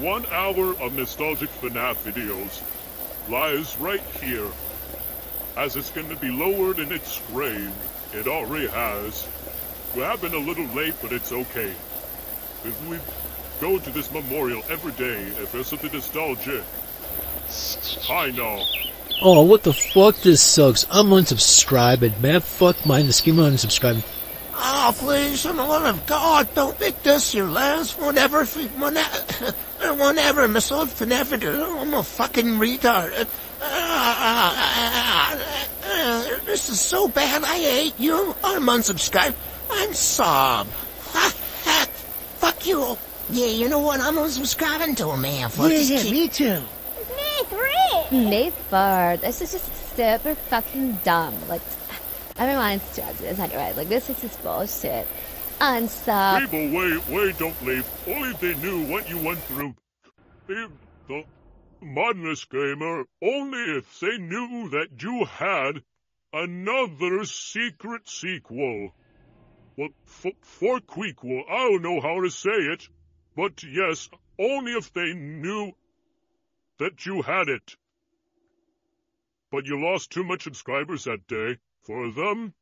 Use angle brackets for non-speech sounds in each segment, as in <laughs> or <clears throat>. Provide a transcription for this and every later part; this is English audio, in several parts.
one hour of nostalgic FNAF videos lies right here. As it's going to be lowered in its grave, it already has. We have been a little late, but it's okay. If we go to this memorial every day, if there's something nostalgic, I know. Oh, what the fuck? This sucks. I'm unsubscribing, man. Fuck mine. The scheme unsubscribing. Oh, please, for the love of God, don't make this your last whatever, whenever, <laughs> whenever, myself can ever do. I'm a fucking retard. Uh, uh, uh, this is so bad, I hate you. I'm unsubscribed. I'm sob. Fuck you. Yeah, you know what? I'm unsubscribing to a man. Fuck Yeah, this yeah, kid. me too. Me three. Me four. This is just super fucking dumb. Like, everyone's judging this anyway. Like, this is just bullshit. Unsub. People, wait, wait, don't leave. Only if they knew what you went through. If the Mindless Gamer, only if they knew that you had another secret sequel. Well, f- forquequel, I don't know how to say it. But yes, only if they knew that you had it. But you lost too much subscribers that day for them,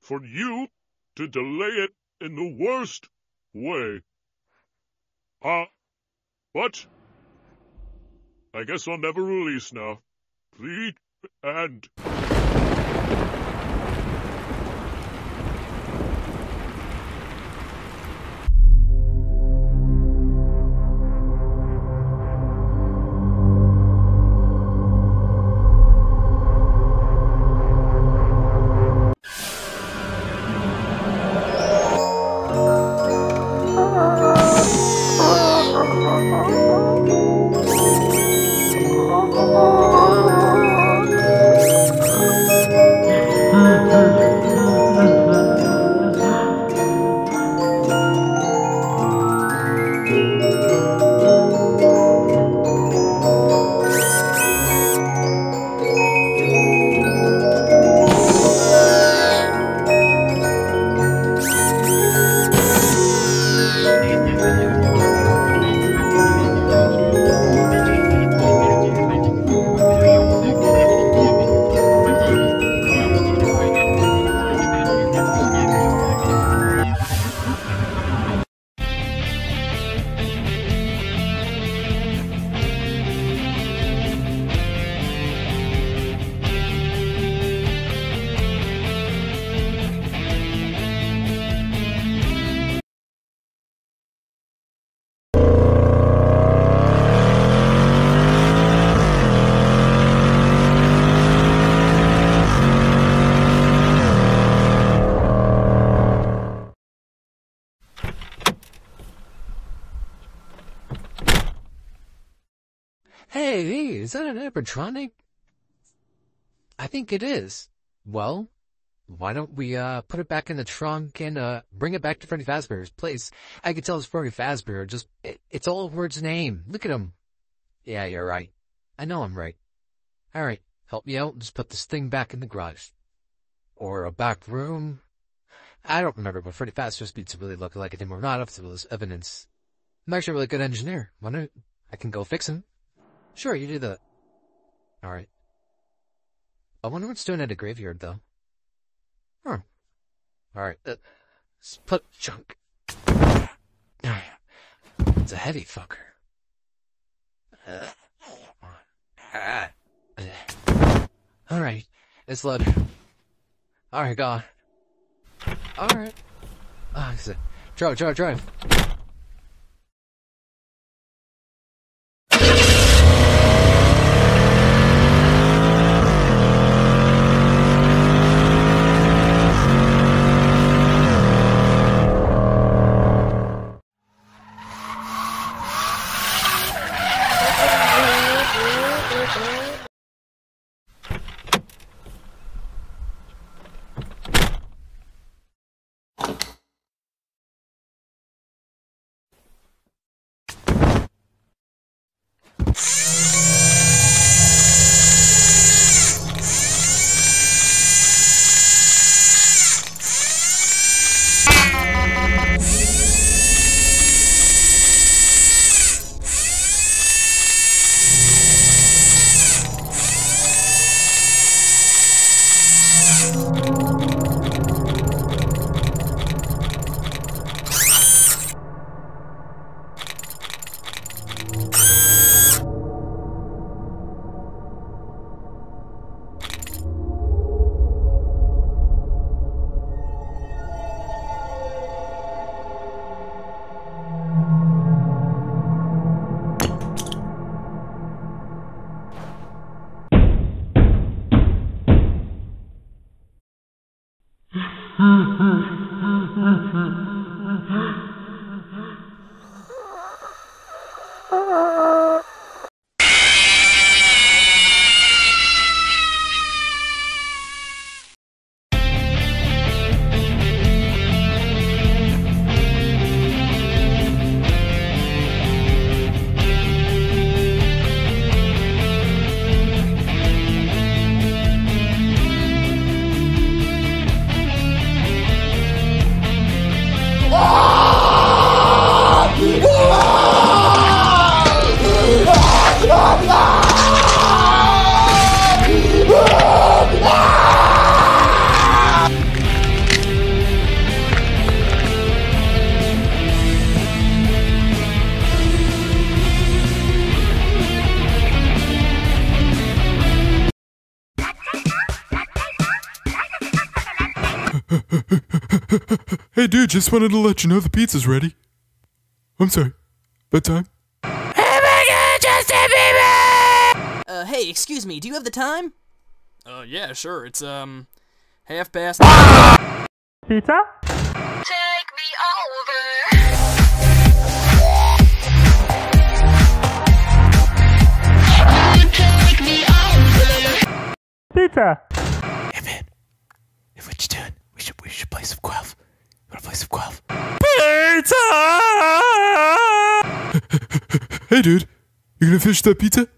for you to delay it in the worst way. Uh, but I guess I'll never release now. The end. Animatronic? I think it is. Well, why don't we, uh, put it back in the trunk and, uh, bring it back to Freddy Fazbear's place? I could tell it's Freddy Fazbear, just, it, it's all word's name. Look at him. Yeah, you're right. I know I'm right. Alright, help me out, just put this thing back in the garage. Or a back room. I don't remember what Freddy Fazbear's beats really look like anymore, not up to this evidence. I'm actually a really good engineer. Why don't, I can go fix him. Sure, you do that. Alright. I wonder what's doing at a graveyard, though. Huh. Alright, uh, let's put junk. It's a heavy fucker. Alright, it's loaded. Alright, go on. Alright. Ah, oh, drive, drive, drive. Just wanted to let you know the pizza's ready. I'm sorry. Bedtime? Uh, hey, excuse me, do you have the time? Uh, yeah, sure. It's, um, half past. Pizza? Take me over. Take me over. Pizza! Hey, man. Hey, what you doing? We should, we should play some Guelph. Wanna play some Guelph? Pizza! hey, dude. You gonna finish that pizza?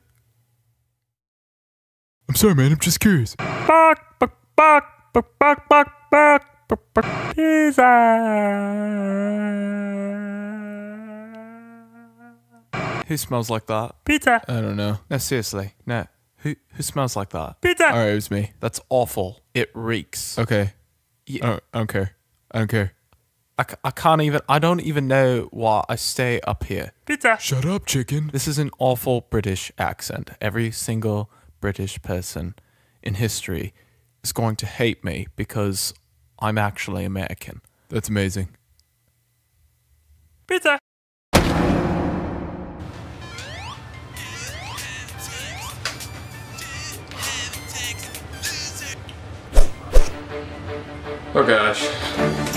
I'm sorry, man. I'm just curious. Buck, buck, buck, buck, buck, buck, buck, pizza! Who smells like that? Pizza! I don't know. No, seriously. No. Who who smells like that? Pizza! All right, it was me. That's awful. It reeks. Okay. I, don't, I don't care. I don't care. I, c- I can't even. I don't even know why I stay up here. Pizza! Shut up, chicken. This is an awful British accent. Every single British person in history is going to hate me because I'm actually American. That's amazing. Pizza! Oh gosh.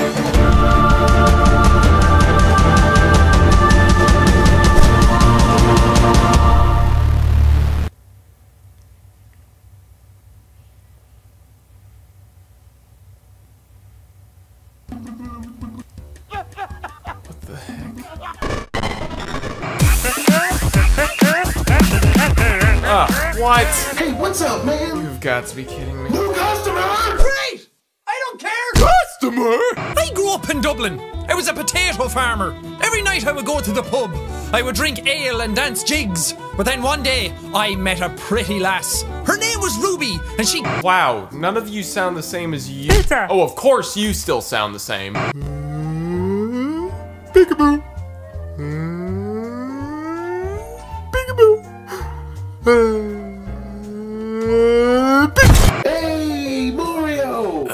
What? Hey, what's up, man? You've got to be kidding me. New customer! Great! I don't care! Customer! I grew up in Dublin. I was a potato farmer. Every night I would go to the pub. I would drink ale and dance jigs. But then one day, I met a pretty lass. Her name was Ruby, and she. Wow, none of you sound the same as you. Pizza! Oh, of course you still sound the same. Hmm? Peekaboo. Hmm? Peekaboo. <sighs> Uh, peek- Hey, Mario!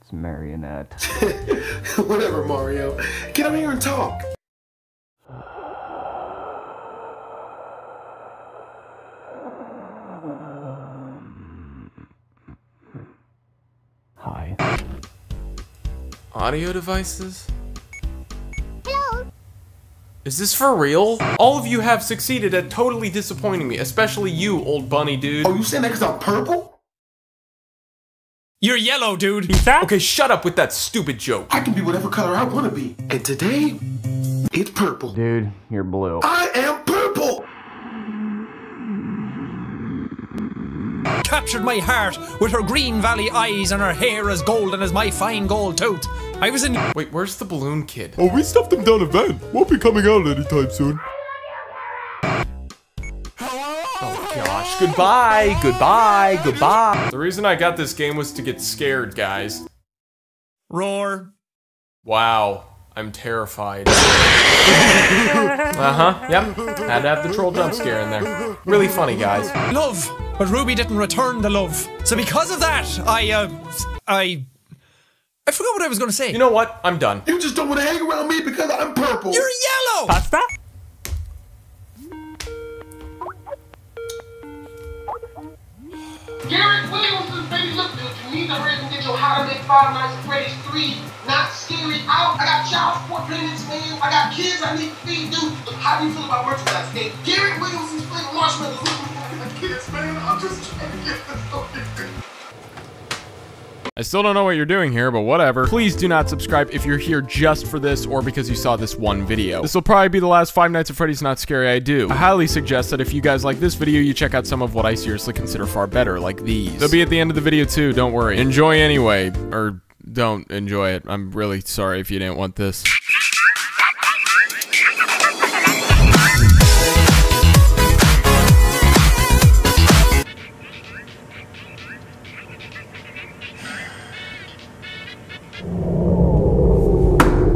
It's marionette. <laughs> Whatever, Mario. Get out here and talk. Hi. Audio devices? Is this for real? All of you have succeeded at totally disappointing me, especially you, old bunny dude. Oh, you saying that because I'm purple? You're yellow, dude. Pizza? Okay, shut up with that stupid joke. I can be whatever color I want to be. And today, it's purple. Dude, you're blue. I am purple! Captured my heart with her green valley eyes and her hair as golden as my fine gold tooth. I was in. Wait, where's the balloon kid? Oh, we stuffed him down a vent. Won't be coming out anytime soon. Goodbye, goodbye, goodbye. The reason I got this game was to get scared, guys. Roar. Wow, I'm terrified. <laughs> uh huh, yep. Had to have the troll jump scare in there. Really funny, guys. Love. But Ruby didn't return the love. So because of that, I, uh. I. I forgot what I was gonna say. You know what? I'm done. You just don't want to hang around me because I'm purple. You're yellow! Pasta? Garrett Williamson, baby, look, dude, you need to hurry and get your How to Make Five Nights at Freddy's 3 Not Scary out. I got child support payments, man. I got kids I need to feed, dude. How do you feel about merchandise? Hey, Garrett Williamson's flavor marshmallows. Look, look, look, kids, man. I'm just trying to get this story. I still don't know what you're doing here, but whatever. Please do not subscribe if you're here just for this or because you saw this one video. This will probably be the last Five Nights at Freddy's Not Scary I do. I highly suggest that if you guys like this video, you check out some of what I seriously consider far better, like these. They'll be at the end of the video too, don't worry. Enjoy anyway, or don't enjoy it. I'm really sorry if you didn't want this.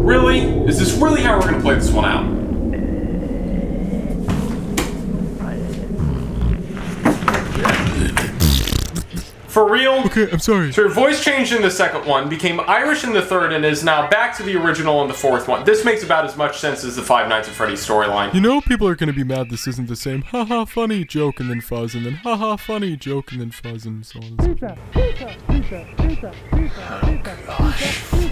Really? Is this really how we're gonna play this one out? for real? Okay, I'm sorry. So her voice changed in the second one, became Irish in the third, and is now back to the original in the fourth one. This makes about as much sense as the Five Nights at Freddy's storyline. You know people are gonna be mad this isn't the same haha funny joke and then fuzz and then haha funny joke and then fuzz and so on and so forth.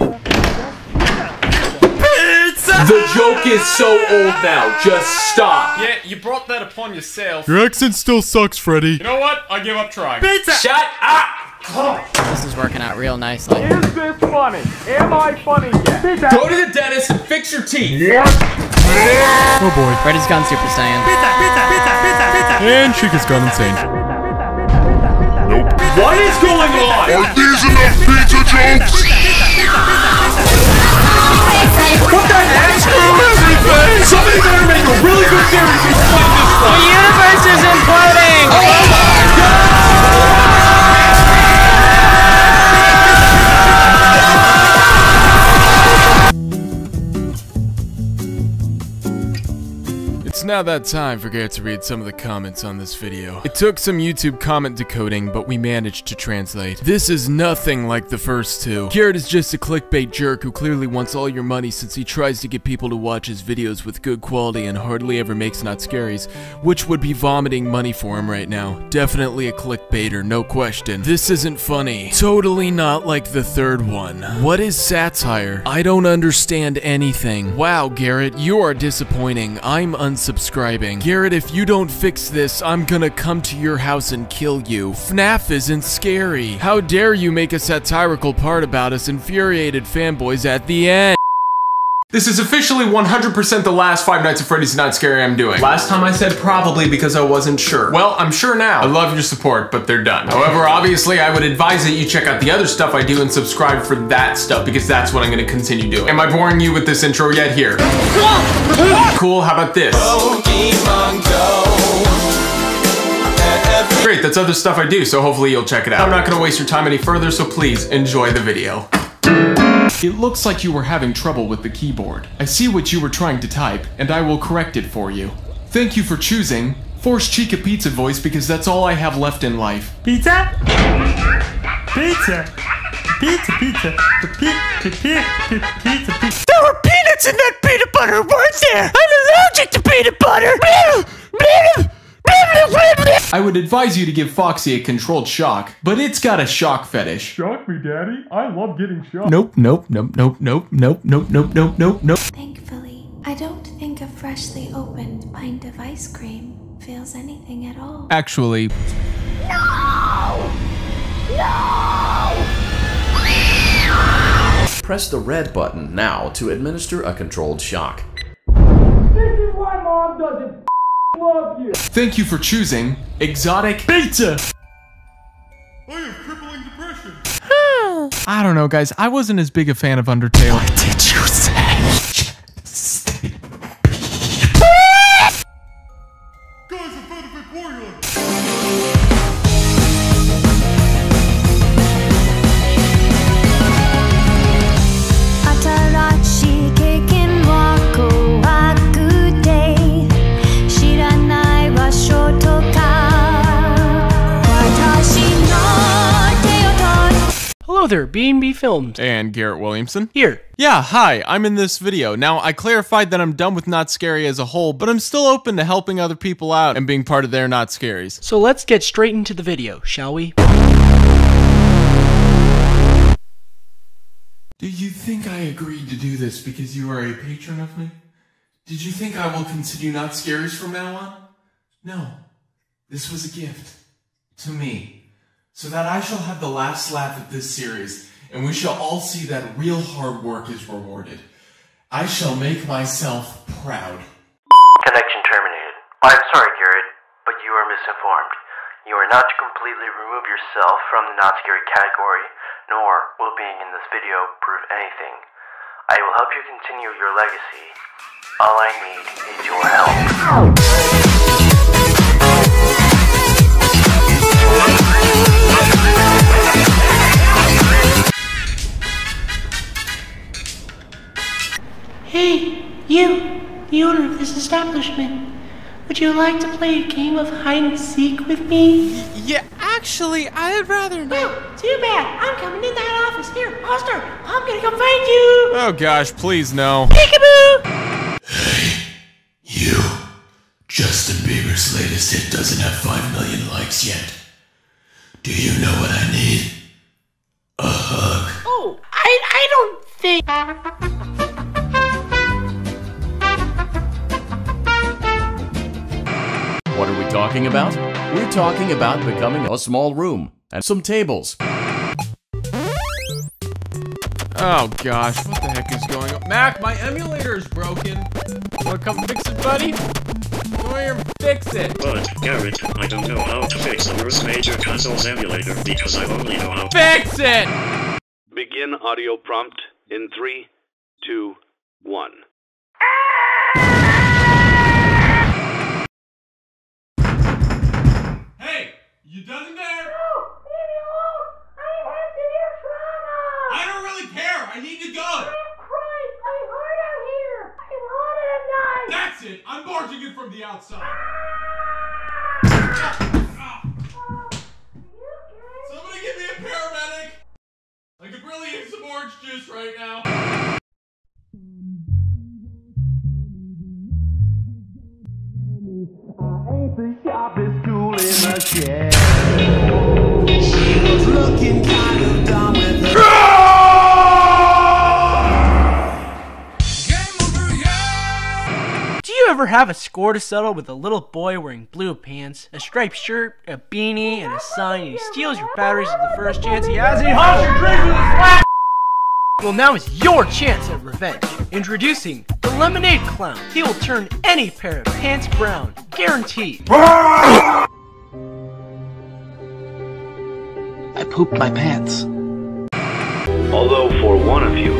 The joke is so old now. Just stop. Yeah, you brought that upon yourself. Your accent still sucks, Freddy. You know what? I give up trying. Pizza! Shut up! This is working out real nicely. Is this funny? Am I funny yet? Go to the dentist and fix your teeth. Oh boy. Freddy's gone Super Saiyan. And Chica's gone insane. Nope. What is going on? Are these enough pizza jokes? The heck? Screw everything! Somebody better make a really good series and explain this The universe is imploding! Oh my now that time for Garrett to read some of the comments on this video. It took some YouTube comment decoding, but we managed to translate. This is nothing like the first two. Garrett is just a clickbait jerk who clearly wants all your money since he tries to get people to watch his videos with good quality and hardly ever makes not scaries, which would be vomiting money for him right now. Definitely a clickbaiter, no question. This isn't funny. Totally not like the third one. What is satire? I don't understand anything. Wow, Garrett, you are disappointing. I'm Garrett, if you don't fix this, I'm gonna come to your house and kill you. FNAF isn't scary. How dare you make a satirical part about us infuriated fanboys at the end? This is officially 100% the last Five Nights at Freddy's Not Scary I'm doing. Last time I said probably because I wasn't sure. Well, I'm sure now. I love your support, but they're done. However, obviously, I would advise that you check out the other stuff I do and subscribe for that stuff because that's what I'm gonna continue doing. Am I boring you with this intro yet? Here. Cool, how about this? Great, that's other stuff I do, so hopefully you'll check it out. I'm not gonna waste your time any further, so please enjoy the video. It looks like you were having trouble with the keyboard. I see what you were trying to type, and I will correct it for you. Thank you for choosing Force Chica Pizza Voice because that's all I have left in life. Pizza? Pizza? Pizza, pizza, pizza, pizza, pizza, pizza. There were peanuts in that peanut butter, weren't there? I'm allergic to peanut butter. I would advise you to give Foxy a controlled shock, but it's got a shock fetish. Shock me, Daddy. I love getting shocked. Nope, nope, nope, nope, nope, nope, nope, nope, nope, nope, nope. Thankfully, I don't think a freshly opened pint of ice cream feels anything at all. Actually, No! No! Press the red button now to administer a controlled shock. This is why mom doesn't love you. thank you for choosing Exotic Pizza. I have crippling depression. I don't know, guys. I wasn't as big a fan of Undertale. What did you say? Hello there, B&B Films. And Garrett Williamson. Here. Yeah, hi, I'm in this video. Now, I clarified that I'm done with Not Scary as a whole, but I'm still open to helping other people out and being part of their Not Scaries. So let's get straight into the video, shall we? Do you think I agreed to do this because you are a patron of me? Did you think I will continue Not Scaries from now on? No. This was a gift. To me. So that I shall have the last laugh at this series, and we shall all see that real hard work is rewarded. I shall make myself proud. Connection terminated. I'm sorry, Garrett, but you are misinformed. You are not to completely remove yourself from the not scary category, nor will being in this video prove anything. I will help you continue your legacy. All I need is your help. Hey, you, the owner of this establishment. Would you like to play a game of hide and seek with me? Yeah, actually, I'd rather not. Oh, too bad. I'm coming in that office. Here, Buster, I'm gonna come find you. Oh gosh, please no. Peekaboo! Hey, you. Justin Bieber's latest hit doesn't have 5 million likes yet. Do you know what I need? A hug. Oh, I, I don't think. What are we talking about? We're talking about becoming a small room and some tables. Oh gosh, what the heck is going on? Mac, my emulator is broken. Wanna come fix it, buddy? Come here and fix it. But, Garrett, I don't know how to fix the worst major console's emulator because I only know how to Fix it! Begin audio prompt in three, two, one. You doesn't dare! No! Leave me alone! I have severe trauma! I don't really care! I need to go! I am crying my heart out here! I'm hot at night. That's it! I'm barging in from the outside! Ah! Ah! Somebody give me a paramedic! I could really use some orange juice right now! I ain't the sharpest tool in the shed ever have a score to settle with a little boy wearing blue pants, a striped shirt, a beanie, and a sign, and he steals your batteries at the first chance he has, and he haunts your dreams with his slap? Well, now is your chance at revenge. Introducing the Lemonade Clown. He will turn any pair of pants brown, guaranteed. I pooped my pants. Although for one of you,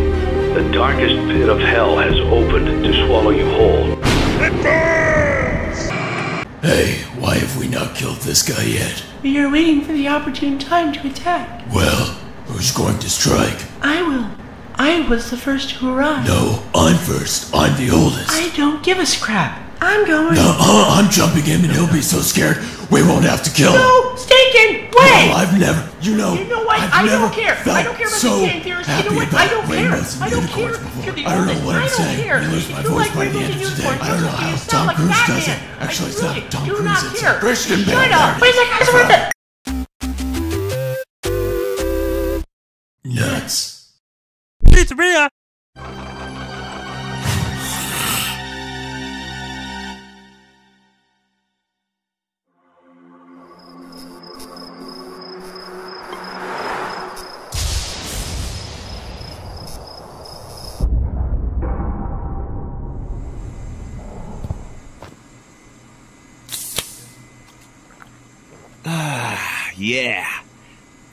the darkest pit of hell has opened to swallow you whole. It burns! Hey, why have we not killed this guy yet? We are waiting for the opportune time to attack. Well, who's going to strike? I will. I was the first to arrive. No, I'm first. I'm the oldest. I don't give a scrap. I'm going. No, uh, I'm jumping him and he'll be so scared we won't have to kill him. No, Stinkin', wait! Well, I've never, you know, You know what? I've I never don't care. I don't care about so the game theorists. You know what? I don't care. I don't care. You're the I don't know what I I'm saying. care. I lose my You voice like by the end of today. I don't know how Tom like Cruise Batman. does it. Actually, it's not Tom Cruise, it's care. Christian Bale. Shut up. There it Wait a second. I swear to- Nuts. Pizzeria.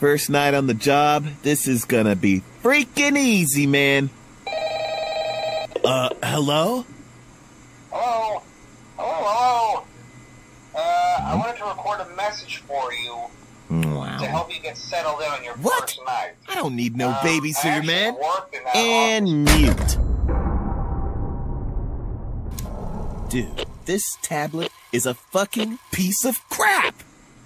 First night on the job, this is gonna be freaking easy, man. Uh, hello? Hello? Hello, hello? Uh, I wanted to record a message for you to help you get settled in on your What? first night. I don't need no Um, babysitter, man. work in that And mute. Dude, this tablet is a fucking piece of crap.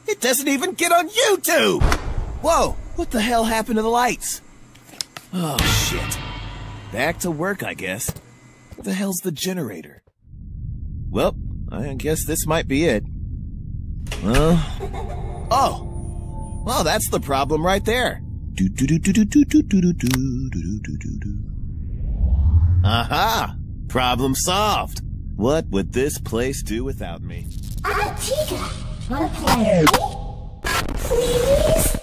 It doesn't even get on YouTube. Whoa! What the hell happened to the lights? Oh, shit. Back to work, I guess. What the hell's the generator? Well, I guess this might be it. Huh? Oh! Well, that's the problem right there. Aha! Problem solved! What would this place do without me? I'm Wanna play? Please?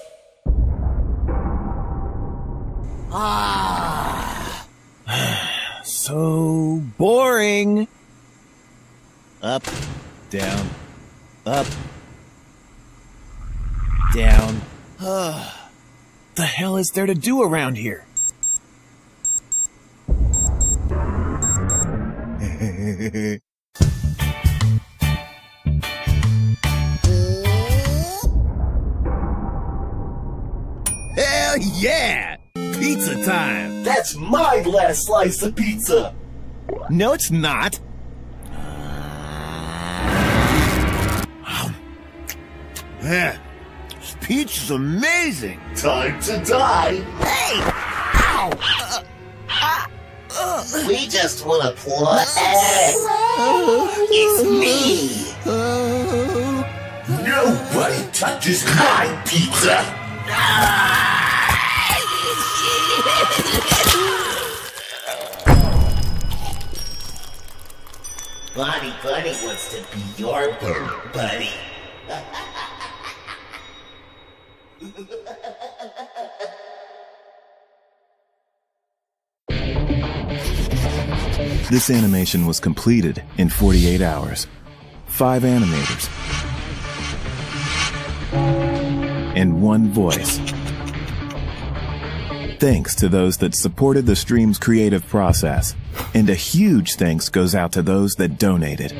Ah. <sighs> so boring. Up, down, up, down. Ah. <sighs> the hell is there to do around here? <laughs> Hell yeah! Pizza time! That's my last slice of pizza! No, it's not. <sighs> Man, this peach is amazing. Time to die. Hey! Ow! Uh, uh, uh. We just want to play. It's me. Nobody touches my pizza. Bonnie Bunny wants to be your buddy. This animation was completed in 48 hours. Five animators. And one voice. Thanks to those that supported the stream's creative process. And a huge thanks goes out to those that donated.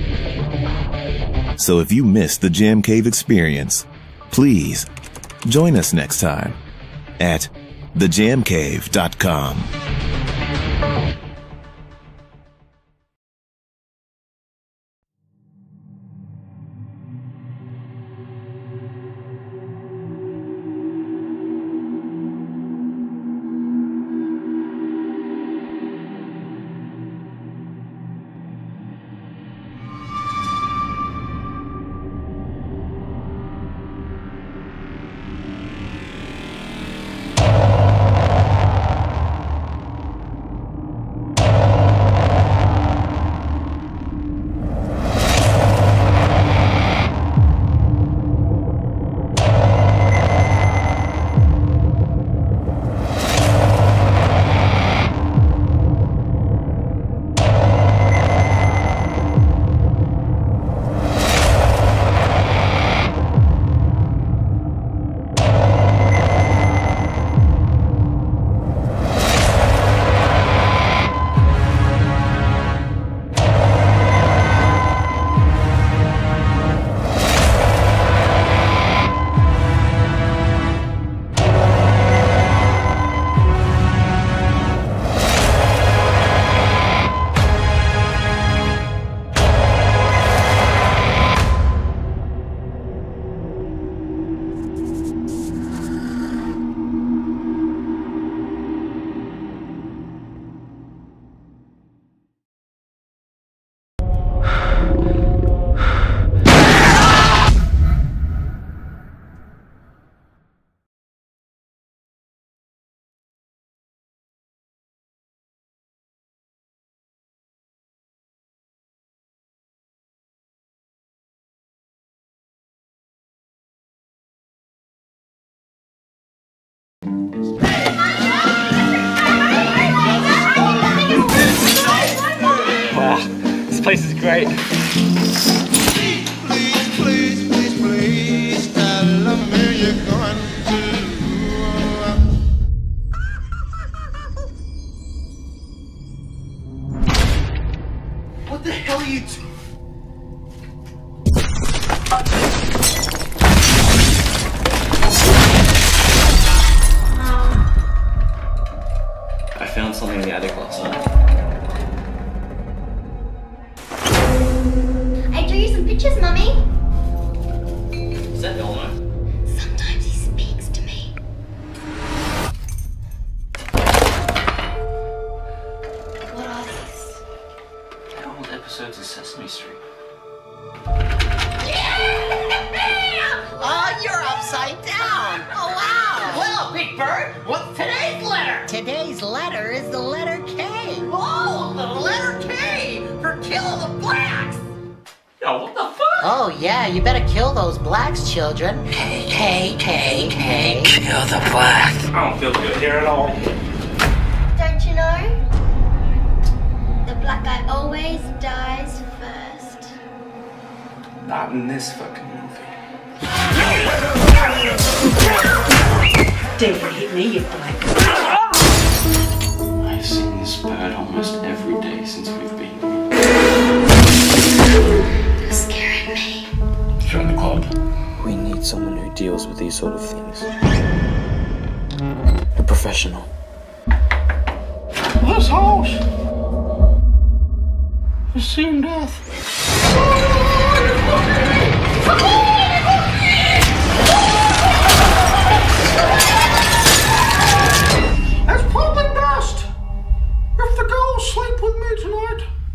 So if you missed the Jam Cave experience, please join us next time at thejamcave.com.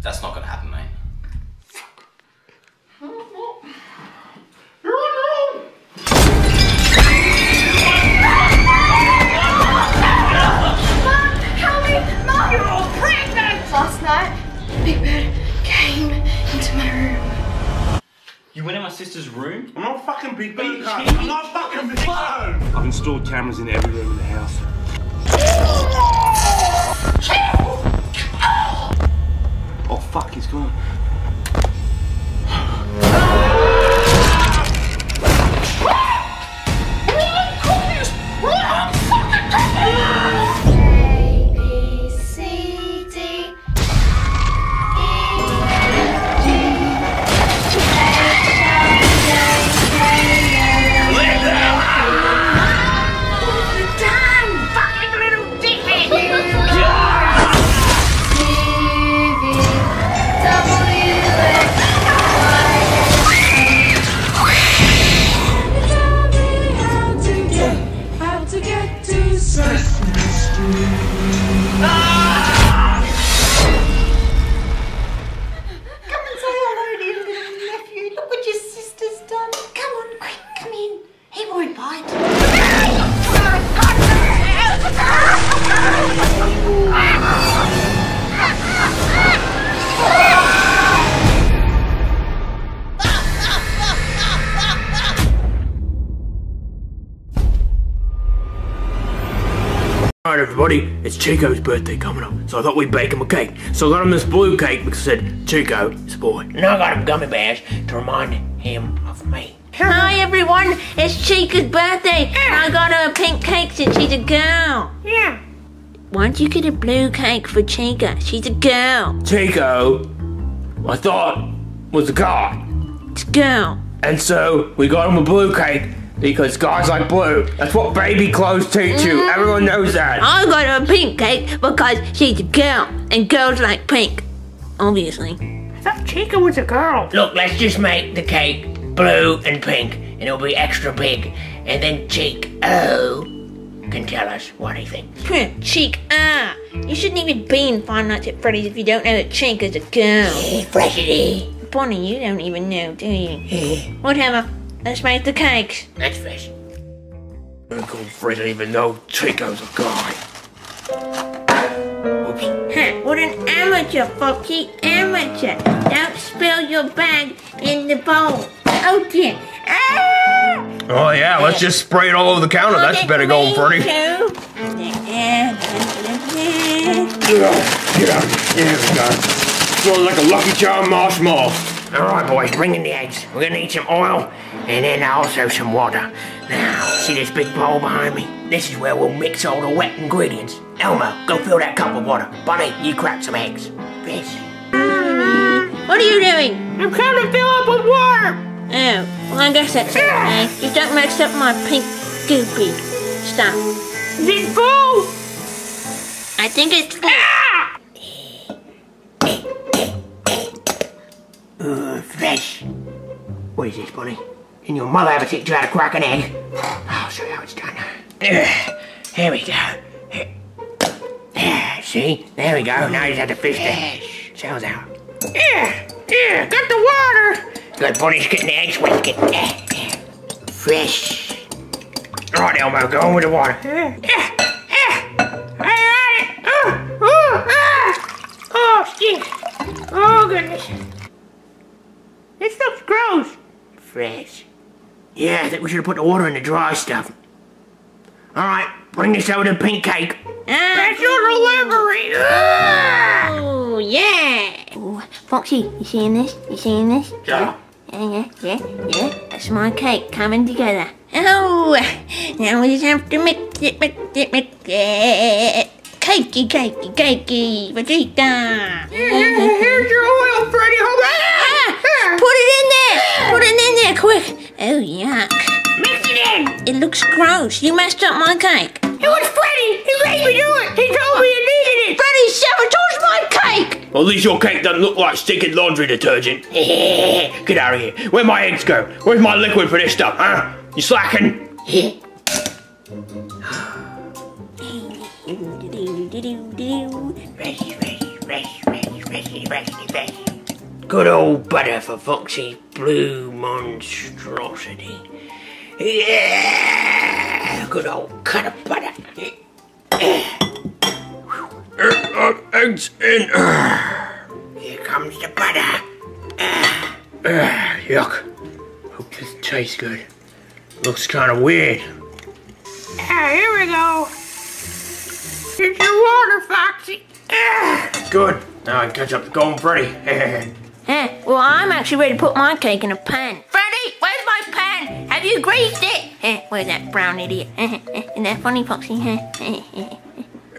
That's not gonna happen, mate. Help me! Mom, you're all pregnant! Last night, Big Bird came into my room. You went in my sister's room? I'm not fucking Big Bird. you cunt. cheating? I'm not fucking Big Bird. I've installed cameras in every room in the house. Chico's birthday coming up, so I thought we'd bake him a cake. So I got him this blue cake because I said, Chico is a boy. And I got him gummy bears to remind him of me. Hi everyone, it's Chica's birthday. and I got her a pink cake since she's a girl. Yeah. Why don't you get a blue cake for Chica? She's a girl. Chico, I thought, was a guy. It's a girl. And so we got him a blue cake because guys like blue. That's what baby clothes teach you. Mm. Everyone knows that. I got her a pink cake because she's a girl and girls like pink. Obviously. I thought Chica was a girl. Look, let's just make the cake blue and pink, and it'll be extra big. And then Chico can tell us what he thinks. Pff, Cheek, ah! You shouldn't even be in Five Nights at Freddy's if you don't know that Chica's a girl. Freshity. Bonnie, you don't even know, do you? Whatever. Let's make the cakes. That's fresh. Uncle Fred didn't even know Chico's a guy. Huh, what an amateur, Foxy. Amateur. Don't spill your bag in the bowl. Oh dear. Ah! Oh yeah, let's just spray it all over the counter. That's better going, Freddy. Get out, get out. There we go. Smells like a Lucky Charm marshmallow. All right, boys, bring in the eggs. We're gonna need some oil and then also some water. Now, see this big bowl behind me? This is where we'll mix all the wet ingredients. Elmo, go fill that cup with water. Bunny, you crack some eggs. Fish. What are you doing? I'm trying to fill up with water. Oh, well, I guess that's okay. Just eh? don't mix up my pink goopy stuff. Is it full? I think it's full. Ah! Uh, fresh. What is this, Bunny? Can your mother ever teach you how to crack an egg? I'll show you how it's done. <clears throat> Here we go. There, see? There we go. Now you just have to fish the shells out. Yeah, yeah, got the water. Good, Bunny's getting the eggs wet. Get yeah, yeah. Fresh. All right, Elmo, go on with the water. Yeah, yeah, yeah. I got it. Oh, oh, ah. Oh, shit. Oh, goodness. This stuff's gross. Fresh. Yeah, I think we should have put the water in the dry stuff. All right, bring this over to pink cake. Ah. That's your delivery. Ah! Oh, yeah. Ooh, Foxy, you seeing this? You seeing this? Yeah. Yeah, yeah, yeah, yeah. That's my cake coming together. Oh, now we just have to mix it, mix it, mix it. Cakey, cakey, cakey, Vegeta. Here's your oil, Freddy. Hold Ah, put it in there. Put it in there, quick. Oh, yuck. Mix it in. It looks gross. You messed up my cake. It was Freddy. He made me do it. He told me you needed it. Freddy sabotaged my cake. Well, at least your cake doesn't look like stinking laundry detergent. <laughs> Get out of here. Where my eggs go? Where's my liquid for this stuff, huh? You slacking? <laughs> Freshy, fresh. Good old butter for Foxy's blue monstrosity. Yeah, good old cut of butter. Eggs in. Here comes the butter. Uh, yuck. Hope this tastes good. Looks kind of weird. Here we go. Here's your water, Foxy. Good. Now I can catch up to Golden Freddy. <laughs> Eh, well, I'm actually ready to put my cake in a pan. Freddy, where's my pan? Have you greased it? Eh, where's that brown idiot? <laughs> Isn't that funny, Foxy? <laughs>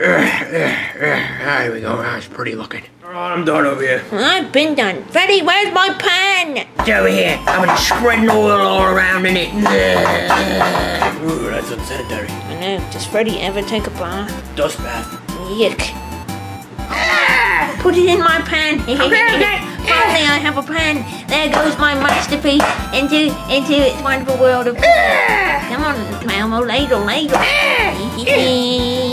Eh, eh, eh. Ah, here we go. That's pretty looking. Alright, I'm done over here. I've been done. Freddy, where's my pan? It's over here. I've been spreading oil all around in it. Ooh, that's unsanitary. I know. Does Freddy ever take a bath? Dust bath. Yuck. Put it in my pan. <laughs> Finally, I have a pan. There goes my masterpiece into into its wonderful world of. Come on, Elmo, ladle, ladle. <laughs>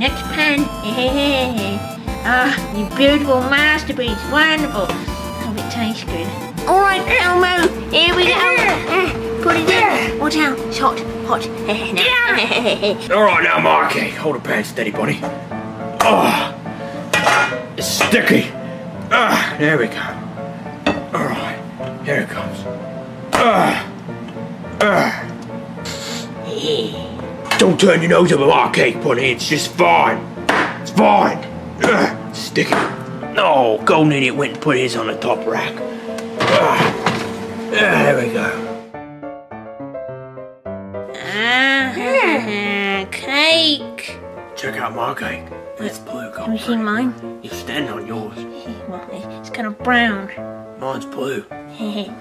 Next pan. <laughs> Ah, you beautiful masterpiece. Wonderful. Hope it tastes good. All right, Elmo. Here we go. Put it in. Watch out. It's hot. Hot. <laughs> Now. Alright, now my cake. Hold the pan steady, buddy. Oh, it's sticky. Ah, there we go. Alright, here it comes. Ah, ah. Don't turn your nose up at my cake, buddy. It's just fine. It's fine. Stick it. No, Golden Idiot went and put his on the top rack. Ah, ah, there we go. Ah, cake. Check out my cake. It's blue, Have you seen mine? You stand on yours. It's kind of brown. Mine's blue. <laughs>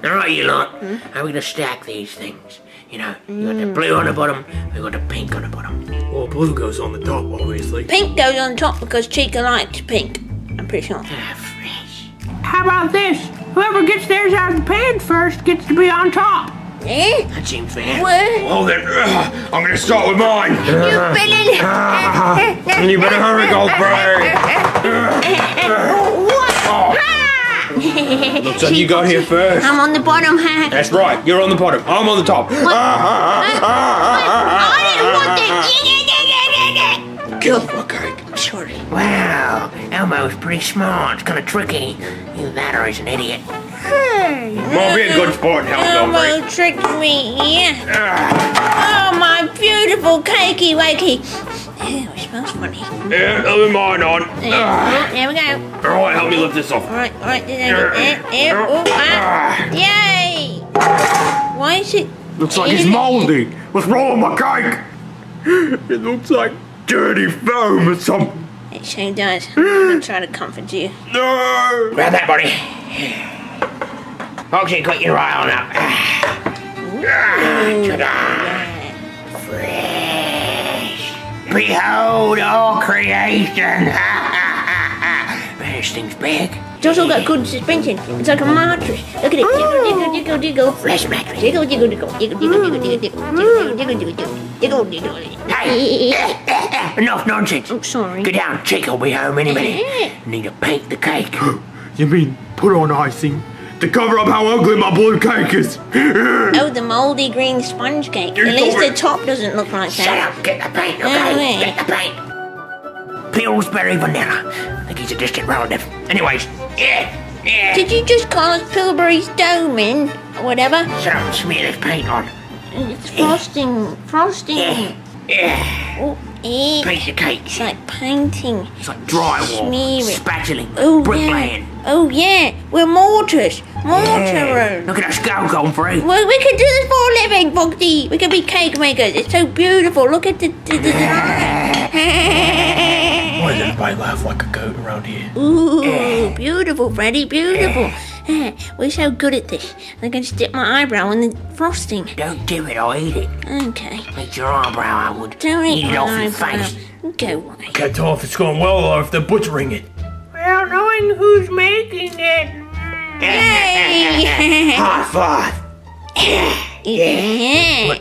Alright, you lot. How are we gonna stack these things? You know, you got the blue on the mm. bottom, we got the pink on the bottom. Well, blue goes on the top, obviously. Pink goes on top because Chica likes pink. I'm pretty sure. Ah, How about this? Whoever gets theirs out of the pan first gets to be on top. Eh? That seems fair. What? Well then, ugh, I'm gonna start with mine. You villain! <laughs> you better hurry, Goldberg. <laughs> <laughs> Looks like you got here first. I'm on the bottom. <laughs> That's right, you're on the bottom. I'm on the top. Kill my cake. Sorry. Wow, Elmo's pretty smart. It's kind of tricky. You that or he's an idiot. Hey. Well, be a good sport and help Goldberg. Elmo tricked me. Yeah. Oh, my beautiful cakey wakey. Ew, it smells funny. Yeah, other mine on. Yeah, oh, there we go. Alright, help me lift this off. All right, all right. there, there, there, oh, ah. Yay! Why is it? Looks like it's moldy. What's wrong with my cake? <gasps> It looks like dirty foam or something. It sure does. <gasps> I'm gonna comfort you. No! Grab that, buddy. Foxy, quick your eye on up. Ah. Fresh. Behold all creation. <laughs> Man, this thing's big. It's also got good suspension. It's like a mattress. Look at it. Jiggle, jiggle, jiggle, jiggle. Fresh mattress. Jiggle, jiggle, jiggle. Jiggle, jiggle, jiggle, jiggle, jiggle. Jiggle, jiggle, jiggle. Jiggle, jiggle. Hey, enough nonsense. I'm sorry. Get down, Chick will be home any minute. Need to bake the cake. You mean put on icing to cover up how ugly my blue cake is? Oh, the moldy green sponge cake. At least the top doesn't look like Shut that. up, get the paint, Oh, okay? yeah. Get the paint. Pillsbury vanilla. I think he's a distant relative. Anyways, yeah, yeah. Did you just call us Pillsbury's Doman? Or whatever? And smear this paint on. It's frosting. Frosting. Yeah. Oh, eh. Piece of cake. It's like painting. It's like drywall, Smear it. spatuling, Oh, bricklaying. yeah. Oh, yeah. We're mortars. Mortarers. Look at us go, going through. Well, we can do this for a living, Foxy. We can be cake makers. It's so beautiful. Look at the, the, the design. Why does everybody laugh like a goat around here? Ooh, beautiful, Freddy, beautiful. We're so good at this. I can stick my eyebrow in the frosting. Don't do it, I'll eat it. Okay. Eat your eyebrow, I would. Don't eat eat it my off your face. Go away. Can't tell if it's going well or if they're butchering it. Without knowing who's making it. Yay! High five. <laughs> yeah.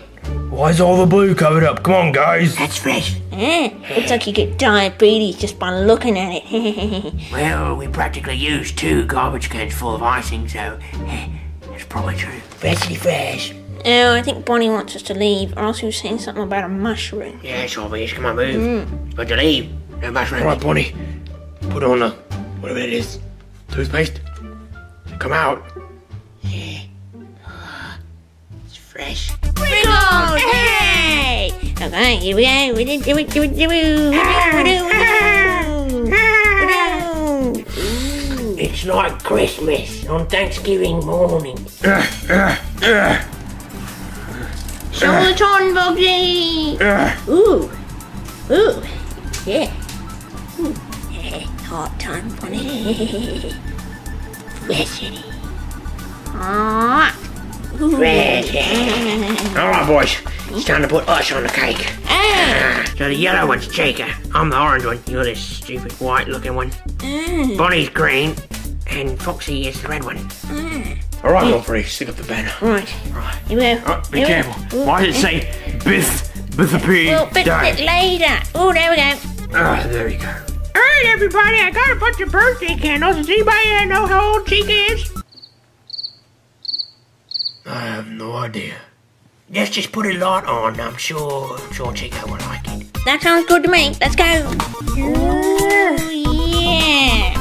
Why's all the blue covered up? Come on, guys. That's fresh. Eh, looks like you get diabetes just by looking at it. <laughs> Well, we practically used two garbage cans full of icing, so <laughs> it's probably true. Freshly fresh. oh, I think Bonnie wants us to leave, or else he was saying something about a mushroom. Yeah, it's obvious. Come on, move. Mm. Got to leave. No mushrooms. All right, Bonnie. Put on the whatever it is. Toothpaste. Come out. It's fresh. Pringles! Hey! Okay, here we go. We did do it, do it, do it. We do, we do, we do. We do. It's like Christmas on Thanksgiving morning. Show it on, Bobby! Ooh. Ooh. Yeah. Ooh. Hot time, Bonnie. <laughs> Fresh it is. Ah. Ooh. Fresh. All right, boys. It's time to put us on the cake. Ah. So the yellow one's Jaker. I'm the orange one. You're this stupid white-looking one. Mm. Bonnie's green, and Foxy is the red one. Mm. All right, Godfrey, stick up the banner. Right. Right. Here we go. Oh, be Here we- careful. Ooh. Why does it say Biff, Biffapede Well, bit, bit Day? later. Oh, there we go. Ah, there we go. Alright, everybody, I got a bunch of birthday candles. Does anybody know how old Chica is? I have no idea. Let's just put a lot on. I'm sure, I'm sure Chica will like it. That sounds good to me. Let's go. Ooh, yeah.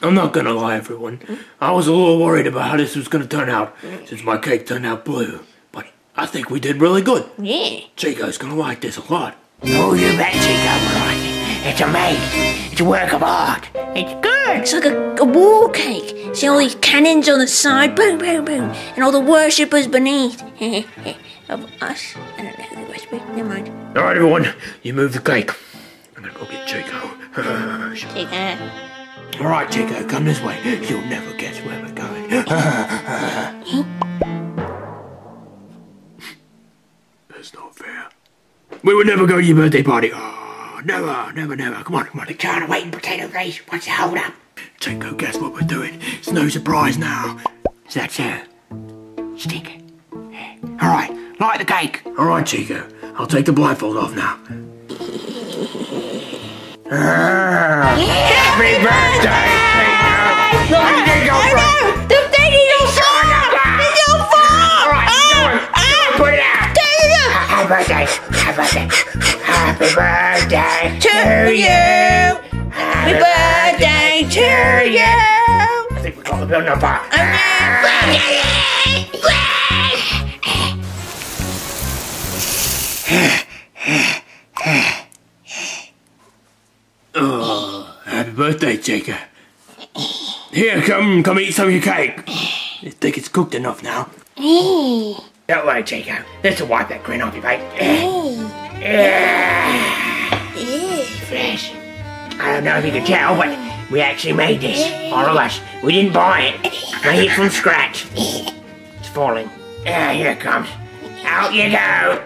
I'm not gonna lie, everyone. I was a little worried about how this was gonna turn out, since my cake turned out blue. But I think we did really good. Yeah. Chico's gonna like this a lot. Oh, you bet Chica will like it. It's amazing. It's a work of art. It's good. It's like a, a war cake. See all these cannons on the side, boom, boom, boom, and all the worshippers beneath. <laughs> of us. I don't know who the rest be. Never mind. All right, everyone, you move the cake. I'm gonna go get Chico. <laughs> Take that. All right, Chico, come this way. You'll never guess where we're going. <laughs> That's not fair. We would never go to your birthday party. Oh, never, never, never. Come on, come on. We're trying to wait in potato face. What's the hold up? Chico, guess what we're doing? It's no surprise now. Is that so? Stick it. All right, light the cake. All right, Chico. I'll take the blindfold off now. <laughs> Happy birthday, Chico. No, no, the birthday. Happy birthday. Happy birthday To you! Happy birthday to you! I think we got the building on fire. Oh, happy birthday, Chico. Here, come, come eat some of your cake. I think it's cooked enough now. Don't worry, Chico. This will wipe that grin off your face. Fresh. I don't know if you can tell, but we actually made this. All of us. We didn't buy it. Made it from scratch. <laughs> It's falling. Ah, here it comes. Out you go.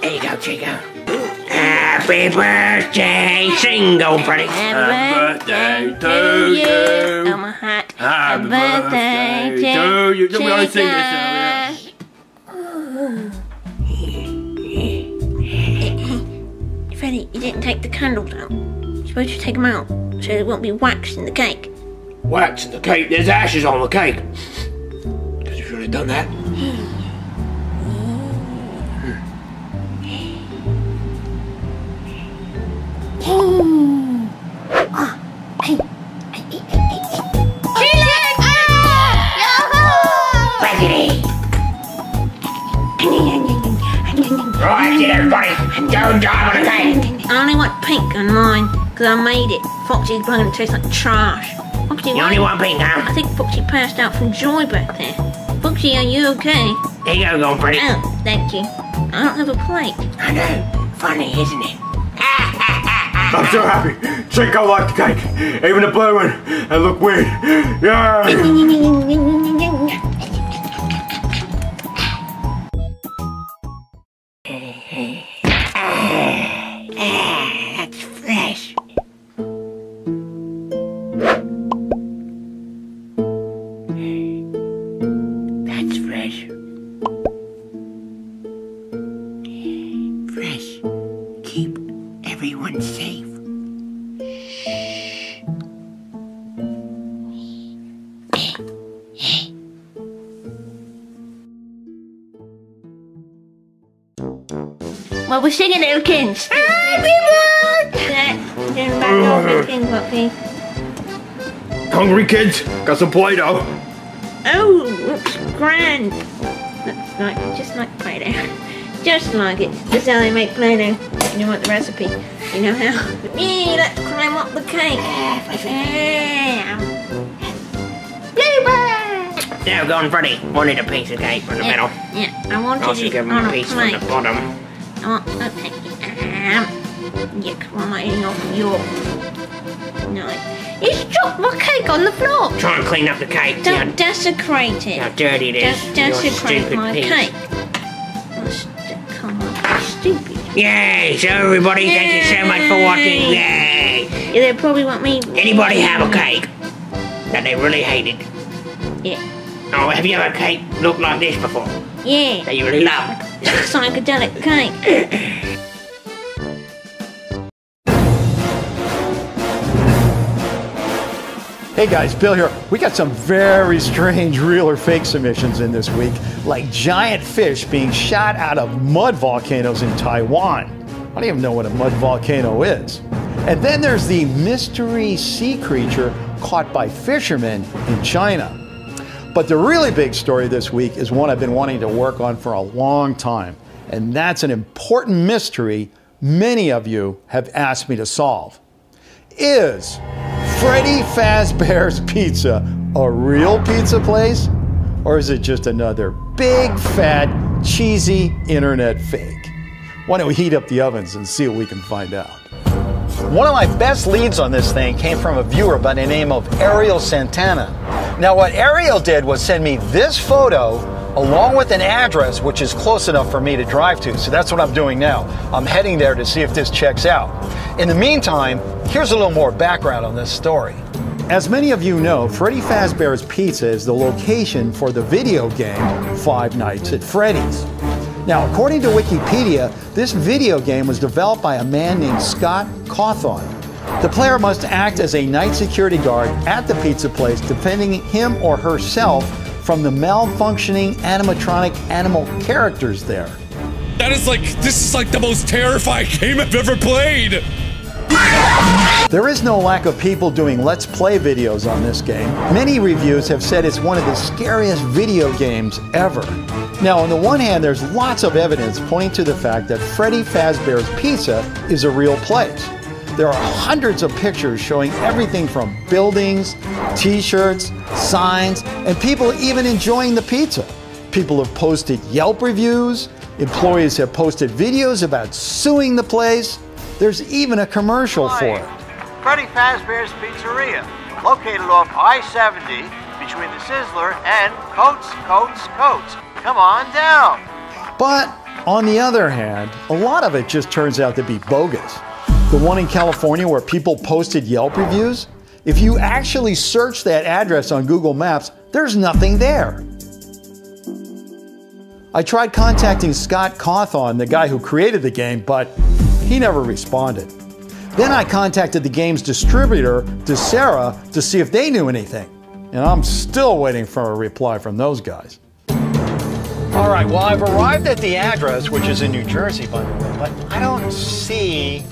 There you go, Chico. Happy birthday, single buddy. Happy birthday to you. Oh, my heart. Happy birthday to you. Didn't we already sing this? <laughs> Freddy, you didn't take the candles out. You're supposed to take them out so there won't be wax in the cake. Wax in the cake. There's ashes on the cake. Guess you should have done that. <laughs> Right, then, everybody. Dive on cake. I only want pink on mine because I made it. Foxy's probably gonna taste like trash. Foxy, You only want pink, huh? I think Foxy passed out from joy back there. Foxy, are you okay? There you go, going pretty. Oh, thank you. I don't have a plate. I know. Funny, isn't it? <laughs> I'm so happy. Chico liked the cake. Even the blue one. It looked weird. Yeah. <laughs> little kids, Bucky. Hungry kids? Got some Play-Doh. Oh, looks grand. Looks like, just like Play-Doh. <laughs> Just like it. This is how they make Play-Doh. You know what the recipe? You know how? <laughs> Yeah, let's climb up the cake. Yeah. Bluebird! Now, Golden Freddy wanted a piece of cake from the middle. Yeah, I wanted Also it give him on a a piece from the bottom. I want, okay. Um, you're crying off your... No. It's dropped my cake on the floor. Try and clean up the cake. Don't desecrate it. how dirty it is. Don't desecrate my piece. cake. Come on, stupid. Yay! So everybody, thank you so much for watching. Yay! Yeah, they probably want me. Anybody have a cake that they really hated? Yeah. Oh, have you ever cake look like this before? Yeah. That you really love? Psychedelic cake. <laughs> Hey guys, Bill here. We got some very strange real or fake submissions in this week, like giant fish being shot out of mud volcanoes in Taiwan. I don't even know what a mud volcano is. And then there's the mystery sea creature caught by fishermen in China. But the really big story this week is one I've been wanting to work on for a long time, and that's an important mystery many of you have asked me to solve. Is Freddy Fazbear's Pizza a real pizza place? Or is it just another big, fat, cheesy internet fake? Why don't we heat up the ovens and see what we can find out? One of my best leads on this thing came from a viewer by the name of Ariel Santana. Now, what Ariel did was send me this photo along with an address which is close enough for me to drive to. So that's what I'm doing now. I'm heading there to see if this checks out. In the meantime, here's a little more background on this story. As many of you know, Freddy Fazbear's Pizza is the location for the video game Five Nights at Freddy's. Now, according to Wikipedia, this video game was developed by a man named Scott Cawthon. The player must act as a night security guard at the pizza place, defending him or herself from the malfunctioning animatronic animal characters there. That is like, this is like the most terrifying <laughs> game I've ever played. There is no lack of people doing Let's Play videos on this game. Many reviews have said it's one of the scariest video games ever. Now, on the one hand, there's lots of evidence pointing to the fact that Freddy Fazbear's Pizza is a real place. There are hundreds of pictures showing everything from buildings, t shirts, signs, and people even enjoying the pizza. People have posted Yelp reviews, employees have posted videos about suing the place. There's even a commercial for it. Freddy Fazbear's Pizzeria, located off I-70 between the Sizzler and Coats, Coats, Coats. Come on down. But on the other hand, a lot of it just turns out to be bogus. The one in California where people posted Yelp reviews, if you actually search that address on Google Maps, there's nothing there. I tried contacting Scott Cawthon, the guy who created the game, but he never responded. Then I contacted the game's distributor, DeSera, to see if they knew anything. And I'm still waiting for a reply from those guys. All right, well, I've arrived at the address, which is in New Jersey, by the way, but I don't see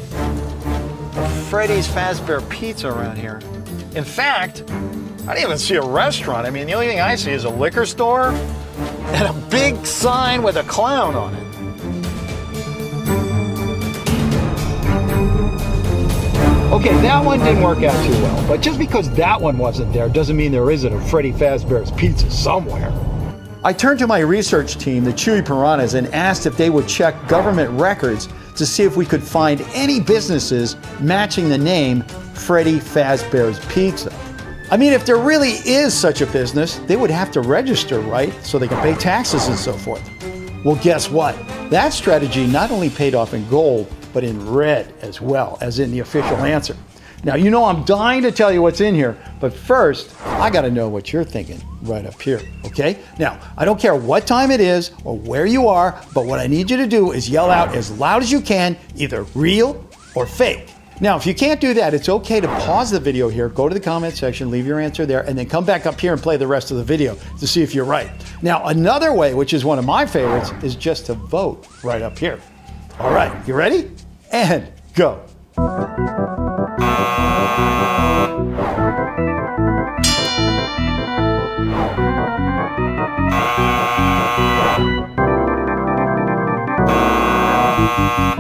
Freddy's Fazbear Pizza around here. In fact, I didn't even see a restaurant. I mean, the only thing I see is a liquor store and a big sign with a clown on it. Okay, that one didn't work out too well, but just because that one wasn't there doesn't mean there isn't a Freddy Fazbear's Pizza somewhere. I turned to my research team, the Chewy Piranhas, and asked if they would check government records to see if we could find any businesses matching the name Freddy Fazbear's Pizza. I mean, if there really is such a business, they would have to register, right? So they can pay taxes and so forth. Well, guess what? That strategy not only paid off in gold, but in red as well, as in the official answer. Now, you know I'm dying to tell you what's in here, but first, I gotta know what you're thinking. Right up here, okay? Now, I don't care what time it is or where you are, but what I need you to do is yell out as loud as you can, either real or fake. Now, if you can't do that, it's okay to pause the video here, go to the comment section, leave your answer there, and then come back up here and play the rest of the video to see if you're right. Now, another way, which is one of my favorites, is just to vote right up here. All right, you ready? And go.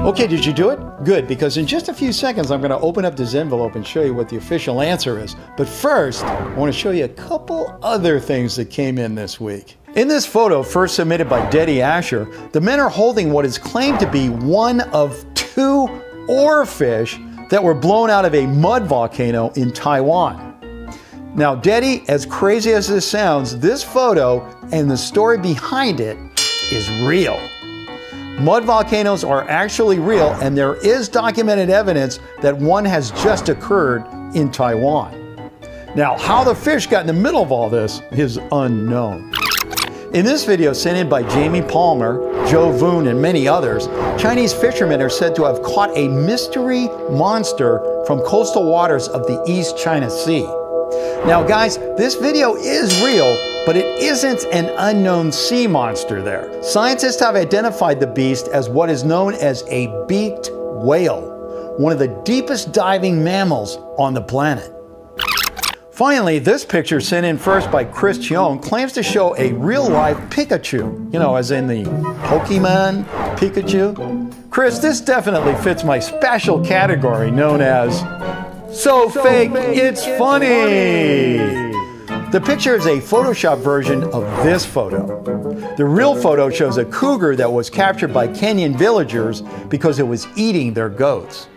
Okay, did you do it? Good, because in just a few seconds I'm going to open up this envelope and show you what the official answer is. But first, I want to show you a couple other things that came in this week. In this photo, first submitted by Deddy Asher, the men are holding what is claimed to be one of two oarfish that were blown out of a mud volcano in Taiwan. Now, Deddy, as crazy as this sounds, this photo and the story behind it is real. Mud volcanoes are actually real, and there is documented evidence that one has just occurred in Taiwan. Now, how the fish got in the middle of all this is unknown. In this video sent in by Jamie Palmer, Joe Voon, and many others, Chinese fishermen are said to have caught a mystery monster from coastal waters of the East China Sea. Now, guys, this video is real, but it isn't an unknown sea monster there. Scientists have identified the beast as what is known as a beaked whale, one of the deepest diving mammals on the planet. Finally, this picture sent in first by Chris Cheong claims to show a real-life Pikachu, you know, as in the Pokemon Pikachu. Chris, this definitely fits my special category known as So, fake, it's funny. The picture is a Photoshop version of this photo. The real photo shows a cougar that was captured by Kenyan villagers because it was eating their goats.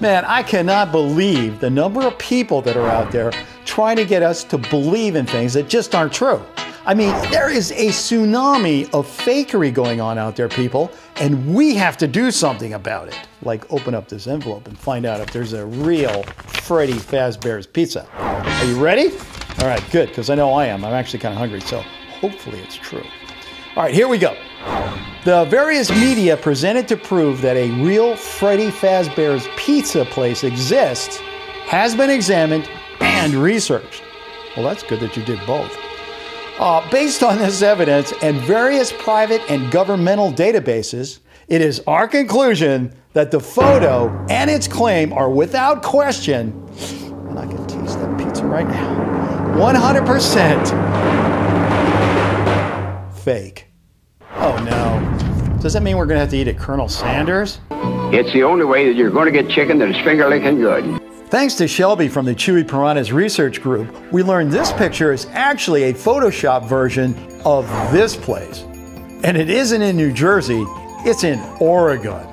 Man, I cannot believe the number of people that are out there trying to get us to believe in things that just aren't true. I mean, there is a tsunami of fakery going on out there, people, and we have to do something about it. Like open up this envelope and find out if there's a real Freddy Fazbear's pizza. Are you ready? All right, good, because I know I am. I'm actually kind of hungry, so hopefully it's true. All right, here we go. The various media presented to prove that a real Freddy Fazbear's pizza place exists has been examined and researched. Well, that's good that you did both. Uh, based on this evidence and various private and governmental databases, it is our conclusion that the photo and its claim are without question, and I can taste that pizza right now, 100% fake. Oh no. Does that mean we're going to have to eat at Colonel Sanders? It's the only way that you're going to get chicken that is finger licking good. Thanks to Shelby from the Chewy Piranhas Research Group, we learned this picture is actually a Photoshop version of this place. And it isn't in New Jersey, it's in Oregon.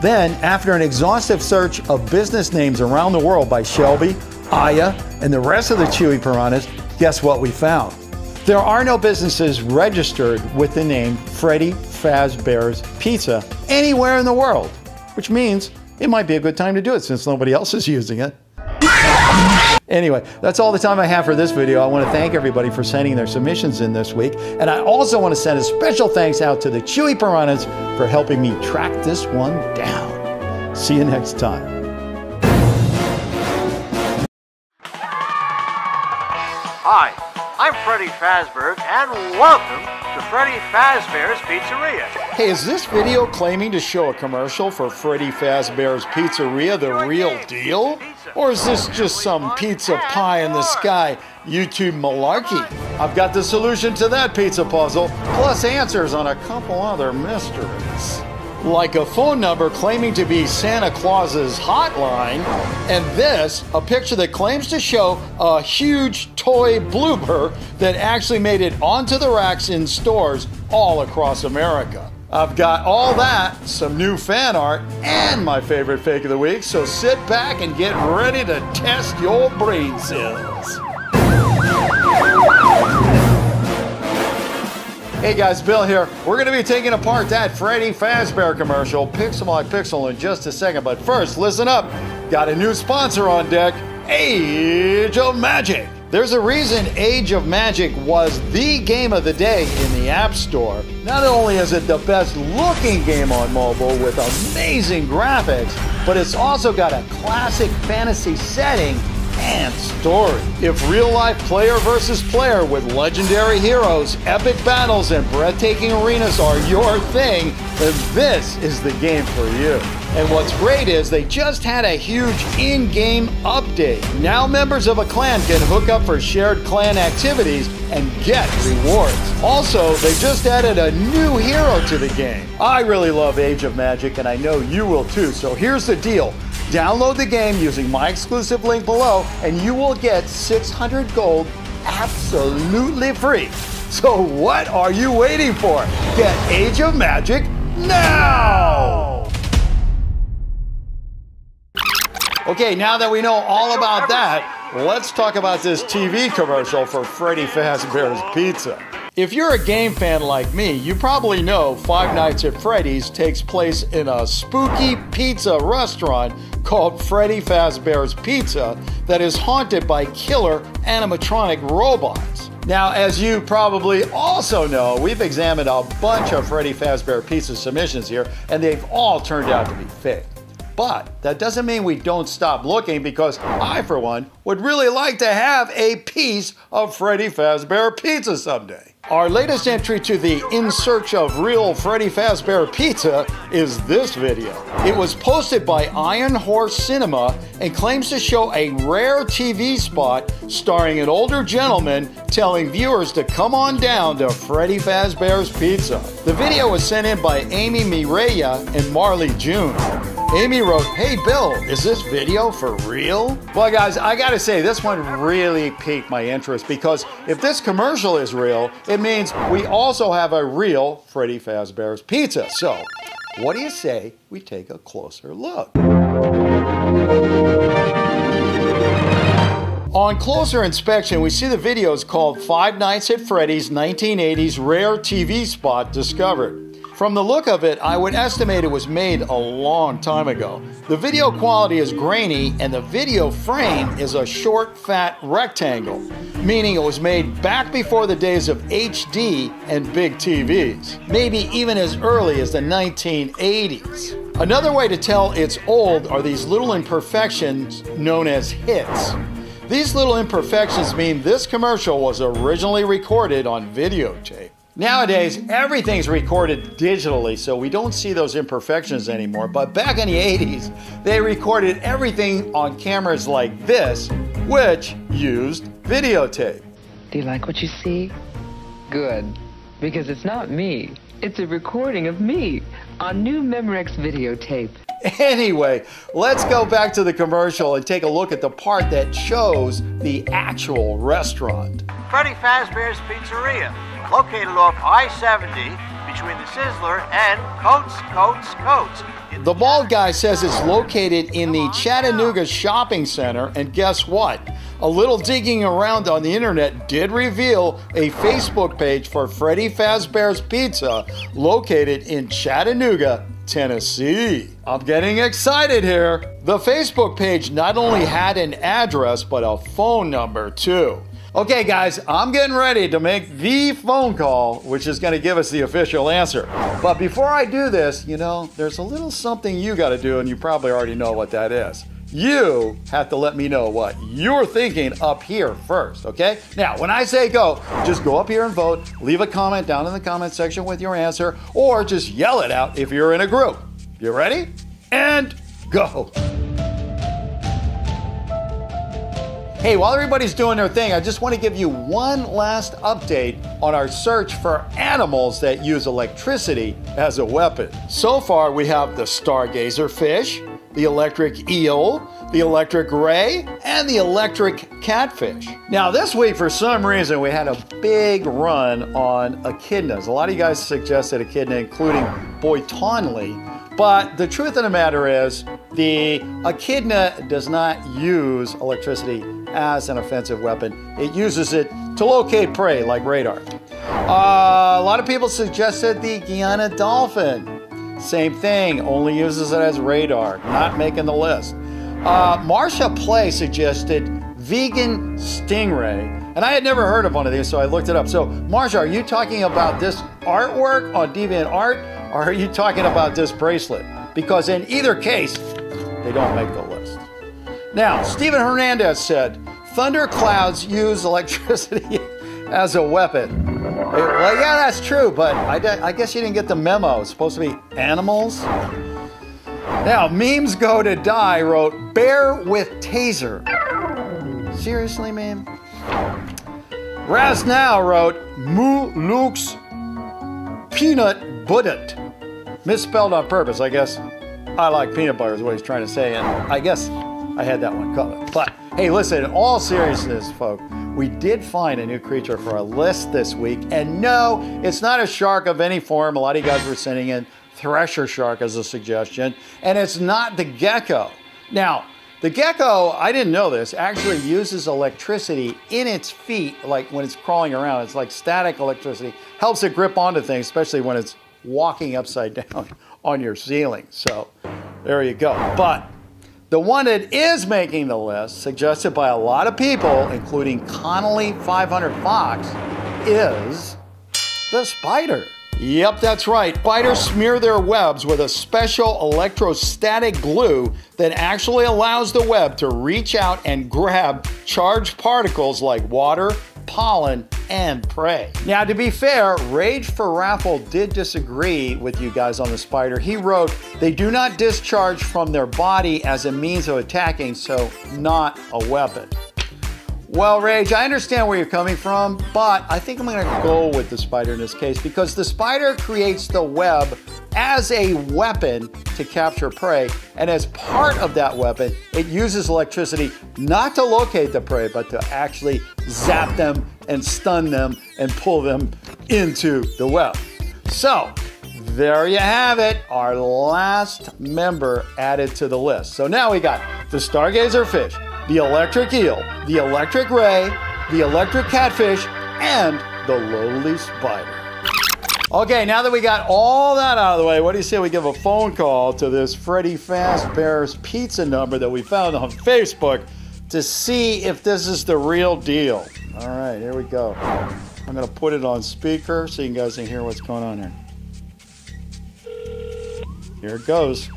Then, after an exhaustive search of business names around the world by Shelby, Aya, and the rest of the Chewy Piranhas, guess what we found? There are no businesses registered with the name Freddy Fazbear's Pizza anywhere in the world, which means it might be a good time to do it since nobody else is using it. Anyway, that's all the time I have for this video. I want to thank everybody for sending their submissions in this week. And I also want to send a special thanks out to the Chewy Piranhas for helping me track this one down. See you next time. Hi, I'm Freddy Fazbear, and welcome to Freddy Fazbear's Pizzeria. Hey, is this video claiming to show a commercial for Freddy Fazbear's Pizzeria the real deal? Or is this just some pizza pie in the sky YouTube malarkey? I've got the solution to that pizza puzzle, plus answers on a couple other mysteries. Like a phone number claiming to be Santa Claus's hotline, and this, a picture that claims to show a huge toy blooper that actually made it onto the racks in stores all across America. I've got all that, some new fan art, and my favorite fake of the week, so sit back and get ready to test your brain cells. Hey guys, Bill here. We're going to be taking apart that Freddy Fazbear commercial, pixel by pixel, in just a second. But first, listen up. Got a new sponsor on deck Age of Magic. There's a reason Age of Magic was the game of the day in the App Store. Not only is it the best looking game on mobile with amazing graphics, but it's also got a classic fantasy setting and story. If real life player versus player with legendary heroes, epic battles, and breathtaking arenas are your thing, then this is the game for you. And what's great is they just had a huge in game update. Now members of a clan can hook up for shared clan activities and get rewards. Also, they just added a new hero to the game. I really love Age of Magic, and I know you will too, so here's the deal. Download the game using my exclusive link below, and you will get 600 gold absolutely free. So, what are you waiting for? Get Age of Magic now! Okay, now that we know all about that, let's talk about this TV commercial for Freddy Fazbear's Pizza. If you're a game fan like me, you probably know Five Nights at Freddy's takes place in a spooky pizza restaurant called Freddy Fazbear's Pizza that is haunted by killer animatronic robots. Now, as you probably also know, we've examined a bunch of Freddy Fazbear Pizza submissions here, and they've all turned out to be fake. But that doesn't mean we don't stop looking because I, for one, would really like to have a piece of Freddy Fazbear Pizza someday. Our latest entry to the In Search of Real Freddy Fazbear Pizza is this video. It was posted by Iron Horse Cinema and claims to show a rare TV spot starring an older gentleman telling viewers to come on down to Freddy Fazbear's Pizza. The video was sent in by Amy Mireya and Marley June. Amy wrote, Hey Bill, is this video for real? Well, guys, I gotta say, this one really piqued my interest because if this commercial is real, it means we also have a real Freddy Fazbear's Pizza. So, what do you say we take a closer look? On closer inspection, we see the video is called Five Nights at Freddy's 1980s Rare TV Spot Discovered. From the look of it, I would estimate it was made a long time ago. The video quality is grainy and the video frame is a short, fat rectangle, meaning it was made back before the days of HD and big TVs, maybe even as early as the 1980s. Another way to tell it's old are these little imperfections known as hits. These little imperfections mean this commercial was originally recorded on videotape. Nowadays, everything's recorded digitally, so we don't see those imperfections anymore. But back in the 80s, they recorded everything on cameras like this, which used videotape. Do you like what you see? Good. Because it's not me. It's a recording of me on new Memorex videotape. Anyway, let's go back to the commercial and take a look at the part that shows the actual restaurant. Freddy Fazbear's Pizzeria, located off I-70 between the Sizzler and Coats, Coats, Coats. The bald guy says it's located in the Chattanooga Shopping Center, and guess what? A little digging around on the internet did reveal a Facebook page for Freddy Fazbear's Pizza located in Chattanooga, Tennessee. I'm getting excited here. The Facebook page not only had an address, but a phone number too. Okay, guys, I'm getting ready to make the phone call, which is going to give us the official answer. But before I do this, you know, there's a little something you got to do, and you probably already know what that is. You have to let me know what you're thinking up here first, okay? Now, when I say go, just go up here and vote, leave a comment down in the comment section with your answer, or just yell it out if you're in a group. You ready? And go. Hey, while everybody's doing their thing, I just want to give you one last update on our search for animals that use electricity as a weapon. So far, we have the stargazer fish, the electric eel, the electric ray, and the electric catfish. Now, this week, for some reason, we had a big run on echidnas. A lot of you guys suggested echidna, including Boy Tonley. But the truth of the matter is, the echidna does not use electricity as an offensive weapon. It uses it to locate prey like radar. Uh, a lot of people suggested the Guiana dolphin. Same thing, only uses it as radar, not making the list. Uh, Marsha Play suggested vegan stingray. And I had never heard of one of these, so I looked it up. So, Marsha, are you talking about this artwork on DeviantArt, or are you talking about this bracelet? Because in either case, they don't make the list. Now, Stephen Hernandez said, thunderclouds use electricity <laughs> as a weapon. Well, yeah, that's true, but I, I guess you didn't get the memo. It's supposed to be animals. Now, memes go to die wrote bear with taser. Seriously, meme? Raz now wrote Moo Luke's peanut butter. Misspelled on purpose, I guess. I like peanut butter is what he's trying to say, and I guess I had that one covered. But hey, listen, in all seriousness, folks, we did find a new creature for our list this week, and no, it's not a shark of any form. A lot of you guys were sending in thresher shark as a suggestion, and it's not the gecko. Now, the gecko, I didn't know this, actually uses electricity in its feet, like when it's crawling around. It's like static electricity, helps it grip onto things, especially when it's walking upside <laughs> down on your ceiling. So there you go. But the one that is making the list, suggested by a lot of people, including Connolly 500 Fox, is the spider. Yep, that's right. Spiders smear their webs with a special electrostatic glue that actually allows the web to reach out and grab charged particles like water, pollen, and prey. Now, to be fair, Rage for Raffle did disagree with you guys on the spider. He wrote, they do not discharge from their body as a means of attacking, so not a weapon. Well, Rage, I understand where you're coming from, but I think I'm going to go with the spider in this case because the spider creates the web as a weapon to capture prey, and as part of that weapon, it uses electricity not to locate the prey, but to actually zap them and stun them and pull them into the web. So, there you have it, our last member added to the list. So now we got the stargazer fish, the electric eel, the electric ray, the electric catfish, and the lowly spider. Okay, now that we got all that out of the way, what do you say we give a phone call to this Freddy Fazbear's pizza number that we found on Facebook to see if this is the real deal? All right, here we go. I'm gonna put it on speaker so you guys can hear what's going on here. Here it goes.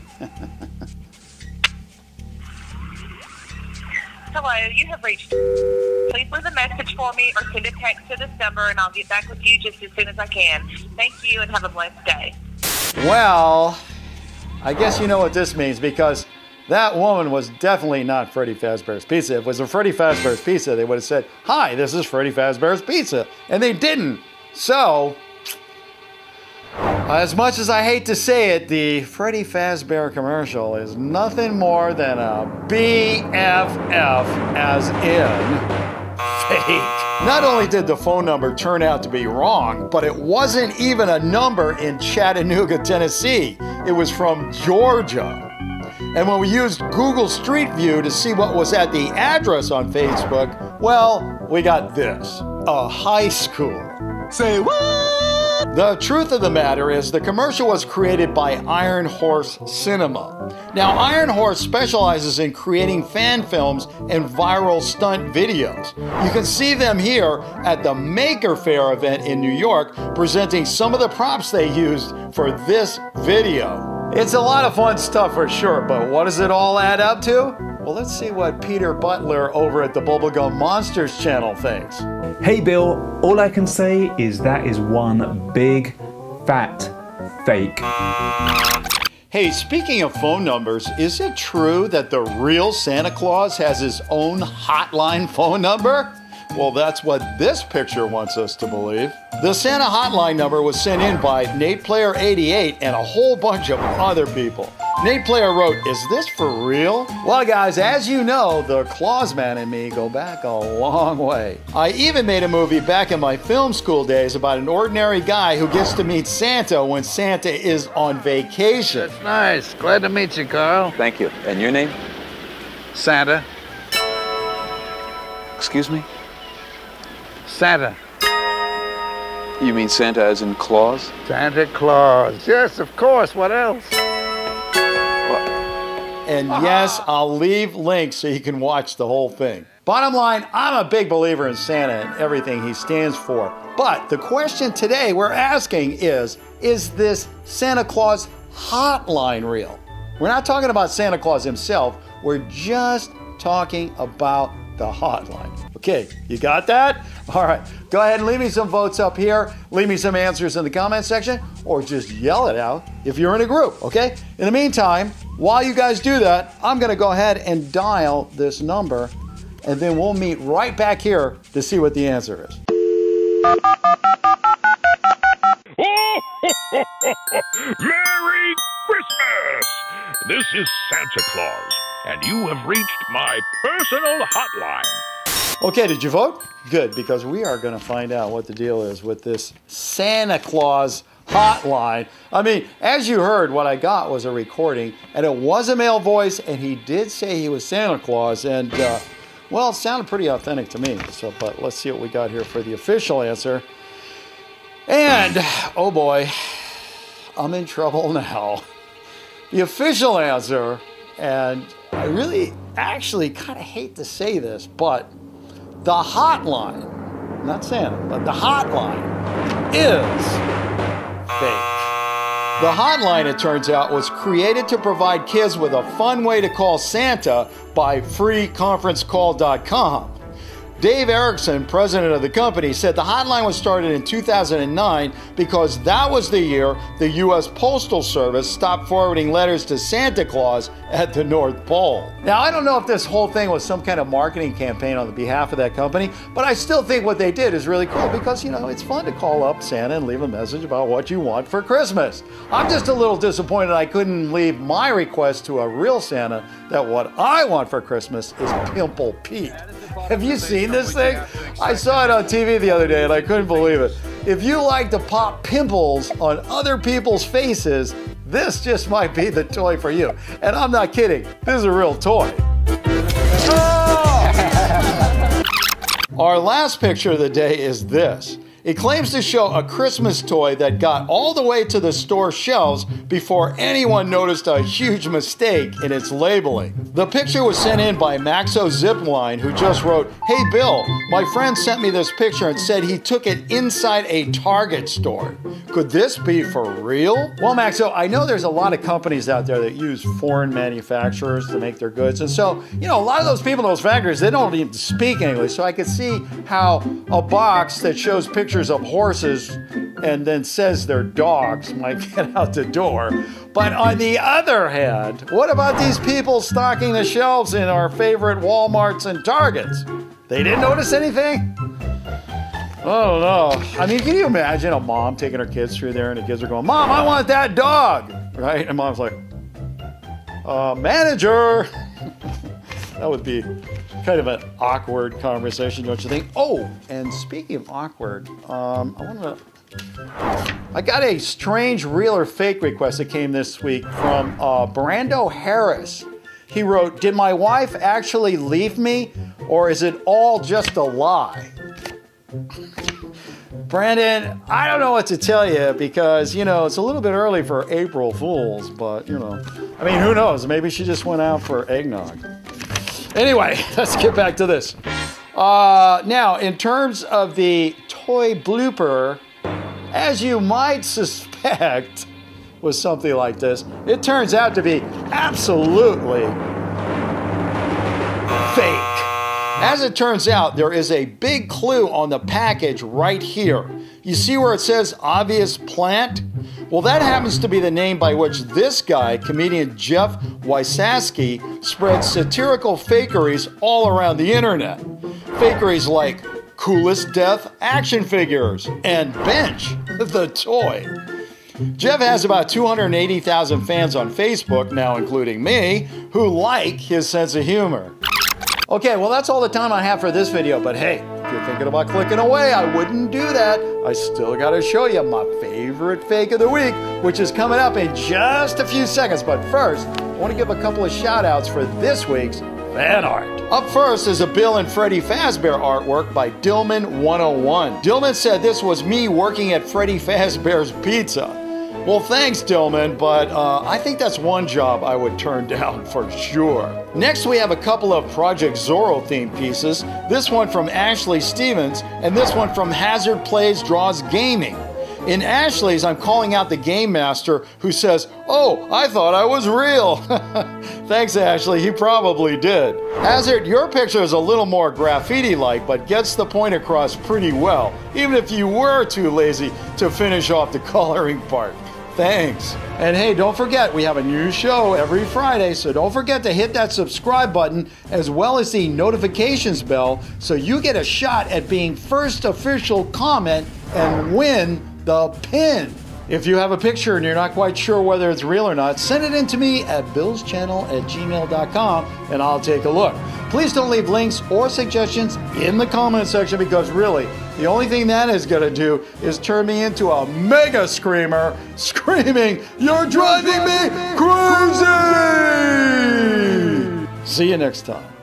Hello, you have reached. Please leave a message for me or send a text to this number and I'll get back with you just as soon as I can. Thank you and have a blessed day. Well, I guess you know what this means because that woman was definitely not Freddy Fazbear's Pizza. If it was a Freddy Fazbear's Pizza, they would have said, Hi, this is Freddy Fazbear's Pizza. And they didn't. So, as much as I hate to say it, the Freddy Fazbear commercial is nothing more than a BFF as in fake. Not only did the phone number turn out to be wrong, but it wasn't even a number in Chattanooga, Tennessee. It was from Georgia. And when we used Google Street View to see what was at the address on Facebook, well, we got this a high school. Say what? The truth of the matter is, the commercial was created by Iron Horse Cinema. Now, Iron Horse specializes in creating fan films and viral stunt videos. You can see them here at the Maker Faire event in New York, presenting some of the props they used for this video. It's a lot of fun stuff for sure, but what does it all add up to? Well, let's see what Peter Butler over at the Bubblegum Monsters channel thinks. Hey Bill, all I can say is that is one big fat fake. Hey, speaking of phone numbers, is it true that the real Santa Claus has his own hotline phone number? Well, that's what this picture wants us to believe. The Santa hotline number was sent in by Nate Player 88 and a whole bunch of other people. Nate Player wrote, Is this for real? Well, guys, as you know, the Clausman and me go back a long way. I even made a movie back in my film school days about an ordinary guy who gets to meet Santa when Santa is on vacation. That's nice. Glad to meet you, Carl. Thank you. And your name? Santa. Excuse me? Santa. You mean Santa as in Claus? Santa Claus. Yes, of course. What else? And yes, I'll leave links so you can watch the whole thing. Bottom line, I'm a big believer in Santa and everything he stands for. But the question today we're asking is Is this Santa Claus hotline real? We're not talking about Santa Claus himself, we're just talking about the hotline. Okay, you got that? All right, go ahead and leave me some votes up here. Leave me some answers in the comment section, or just yell it out if you're in a group, okay? In the meantime, while you guys do that, I'm gonna go ahead and dial this number, and then we'll meet right back here to see what the answer is. <laughs> Merry Christmas! This is Santa Claus, and you have reached my personal hotline. Okay, did you vote? Good, because we are going to find out what the deal is with this Santa Claus hotline. I mean, as you heard, what I got was a recording, and it was a male voice, and he did say he was Santa Claus, and uh, well, it sounded pretty authentic to me. So, but let's see what we got here for the official answer. And oh boy, I'm in trouble <laughs> now. The official answer, and I really actually kind of hate to say this, but the hotline, not Santa, but the hotline is fake. The hotline, it turns out, was created to provide kids with a fun way to call Santa by freeconferencecall.com. Dave Erickson, president of the company, said the hotline was started in 2009 because that was the year the U.S. Postal Service stopped forwarding letters to Santa Claus at the North Pole. Now, I don't know if this whole thing was some kind of marketing campaign on the behalf of that company, but I still think what they did is really cool because, you know, it's fun to call up Santa and leave a message about what you want for Christmas. I'm just a little disappointed I couldn't leave my request to a real Santa that what I want for Christmas is Pimple Pete. Have you seen this thing? I saw it on TV the other day and I couldn't believe it. If you like to pop pimples on other people's faces, this just might be the toy for you. And I'm not kidding, this is a real toy. Oh! <laughs> Our last picture of the day is this. It claims to show a Christmas toy that got all the way to the store shelves before anyone noticed a huge mistake in its labeling. The picture was sent in by Maxo Zipline, who just wrote, Hey Bill, my friend sent me this picture and said he took it inside a Target store. Could this be for real? Well, Maxo, I know there's a lot of companies out there that use foreign manufacturers to make their goods. And so, you know, a lot of those people in those factories, they don't even speak English. So I could see how a box that shows pictures of horses and then says they're dogs might <laughs> get out the door. But on the other hand, what about these people stocking the shelves in our favorite Walmarts and Targets? They didn't notice anything? I don't know. I mean, can you imagine a mom taking her kids through there and the kids are going, Mom, I want that dog, right? And mom's like, uh, Manager. <laughs> that would be kind of an awkward conversation, don't you think? Oh, and speaking of awkward, um, I want to. I got a strange real or fake request that came this week from uh, Brando Harris. He wrote, Did my wife actually leave me, or is it all just a lie? <laughs> Brandon, I don't know what to tell you because, you know, it's a little bit early for April Fools, but, you know, I mean, who knows? Maybe she just went out for eggnog. Anyway, <laughs> let's get back to this. Uh, now, in terms of the toy blooper, as you might <laughs> suspect was something like this, it turns out to be absolutely As it turns out, there is a big clue on the package right here. You see where it says obvious plant? Well, that happens to be the name by which this guy, comedian Jeff Wysaski, spreads satirical fakeries all around the internet. Fakeries like coolest death action figures and Bench, <laughs> the toy. Jeff has about 280,000 fans on Facebook, now including me, who like his sense of humor. Okay, well, that's all the time I have for this video, but hey, if you're thinking about clicking away, I wouldn't do that. I still gotta show you my favorite fake of the week, which is coming up in just a few seconds. But first, I wanna give a couple of shout outs for this week's fan art. Up first is a Bill and Freddy Fazbear artwork by Dillman101. Dillman said this was me working at Freddy Fazbear's Pizza. Well, thanks, Dillman, but uh, I think that's one job I would turn <laughs> down for sure. Next, we have a couple of Project Zorgo themed pieces. This one from Ashley Stevens, and this one from Hazard Plays Draws Gaming. In Ashley's, I'm calling out the game master who says, Oh, I thought I was real. <laughs> Thanks, Ashley. He probably did. Hazard, your picture is a little more graffiti like, but gets the point across pretty well, even if you were too lazy to finish off the <laughs> coloring part. Thanks. And hey, don't forget, we have a new show every Friday, so don't forget to hit that subscribe button as well as the notifications bell so you get a shot at being first official comment and win the pin. If you have a picture and you're not quite sure whether it's real or not, send it in to me at billschannel at gmail.com and I'll take a look. Please don't leave links or suggestions in the comment section because really, the only thing that is going to do is turn me into a mega screamer screaming, You're driving me crazy! See you next time.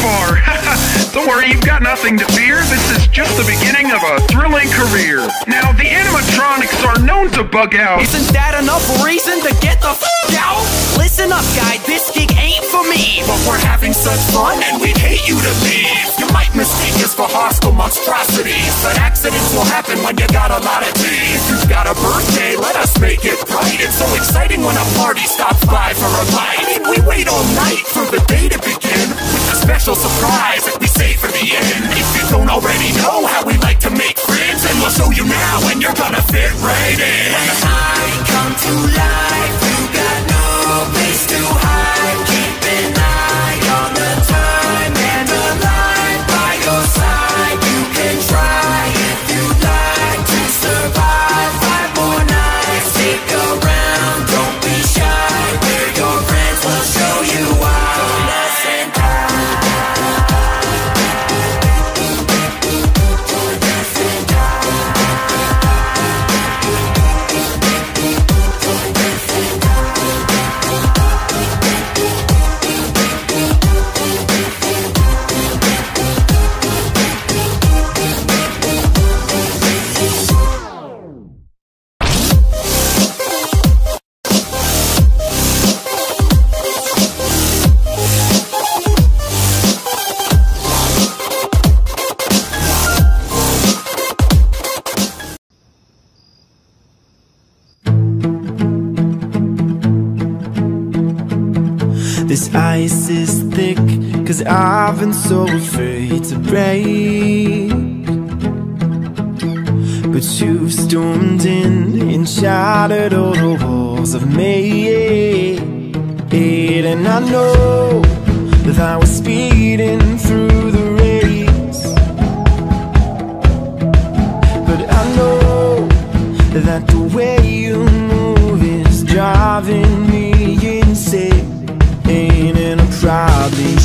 Far. <laughs> Don't worry, you've got nothing to fear. This is just the beginning of a thrilling career. Now, the animatronics are known to bug out. Isn't that enough reason to get the f out? Listen up, guy, this gig ain't for me. But we're having such fun and we'd hate you to leave. You might mistake us for hostile monstrosities, but accidents will happen when you got a lot of teeth. You've got a birthday, let us make it bright. It's so exciting when a party stops by for a bite. I mean, we wait all night for the day to begin special surprise that we save for the end. If you don't already know how we like to make friends, then we'll show you now and you're gonna fit right in. I come to life. You got no place to hide. I've been so afraid to break. But you've stormed in and shattered all the walls I've made. And I know that I was speeding through the race. But I know that the way you move is driving me insane. And I'm probably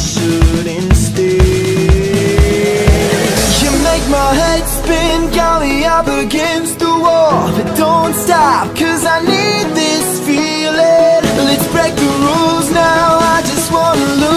got me up against the wall. But don't stop, cause I need this feeling. Let's break the rules now, I just wanna lose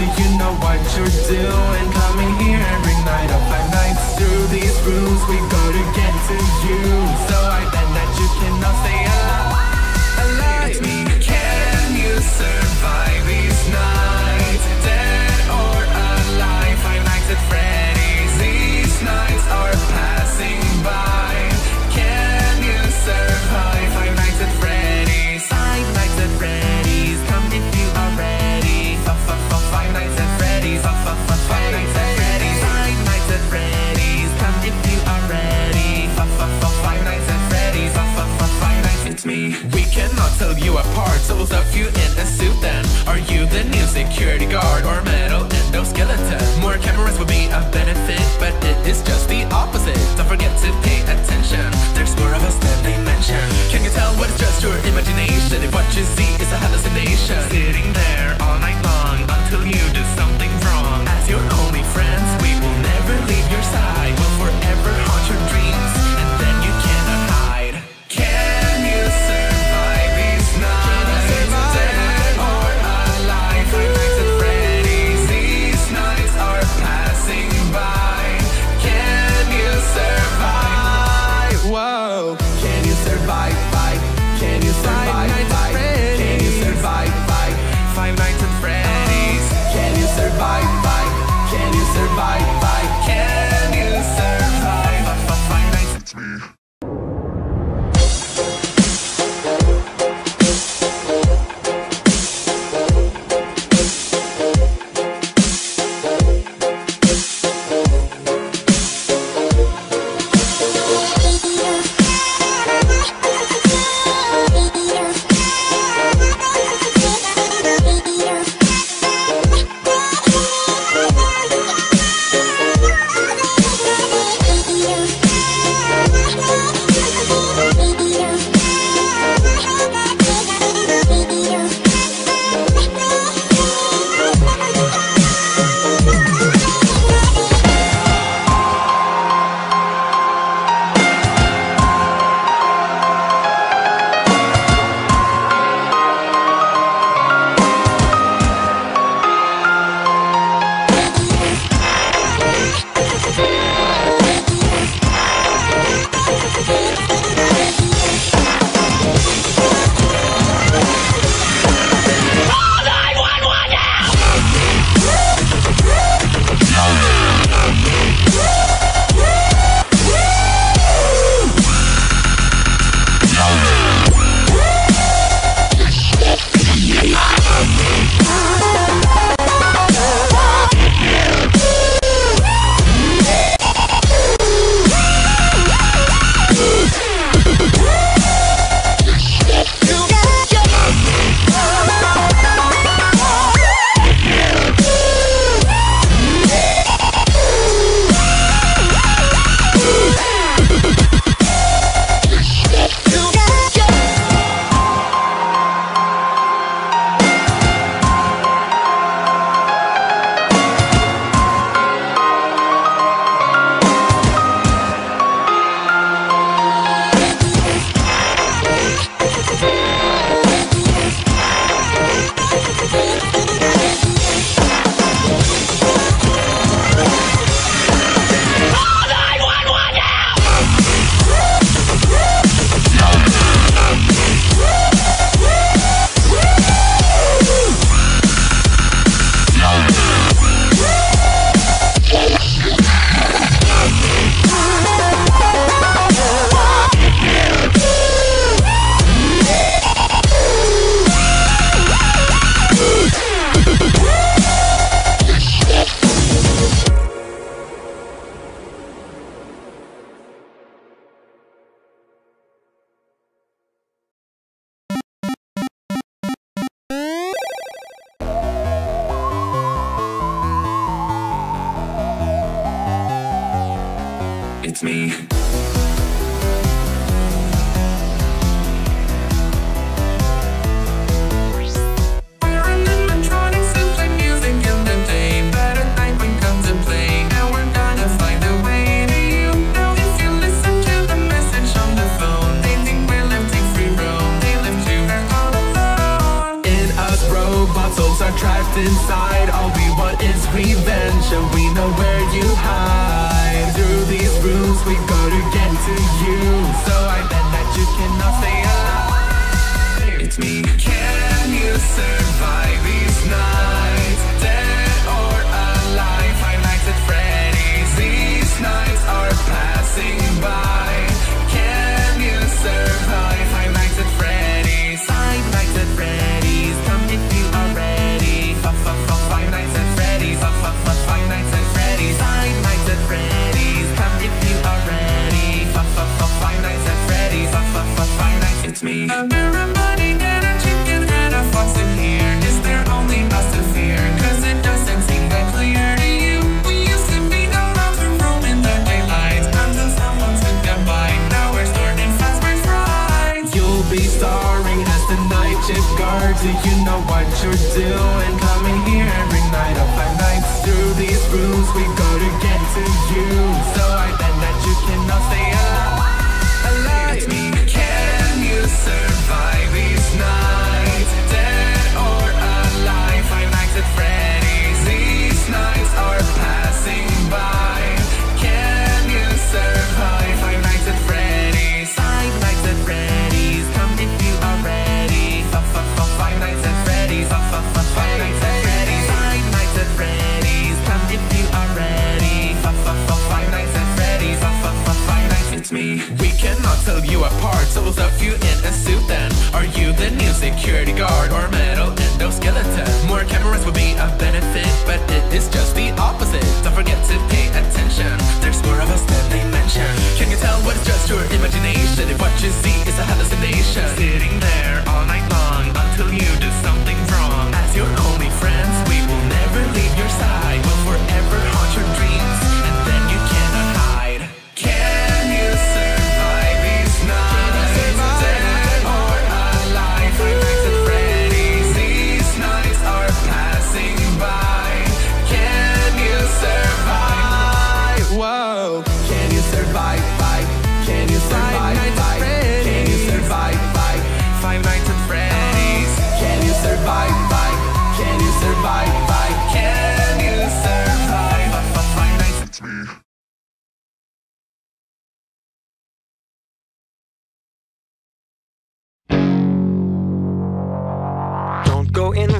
you know what you're doing. more metal endoskeleton. More cameras would be a benefit But it is just the opposite. Don't forget to pay attention. There's more of us than they mention. Can you tell what is just your imagination? If what you see is a hallucination. Sitting there.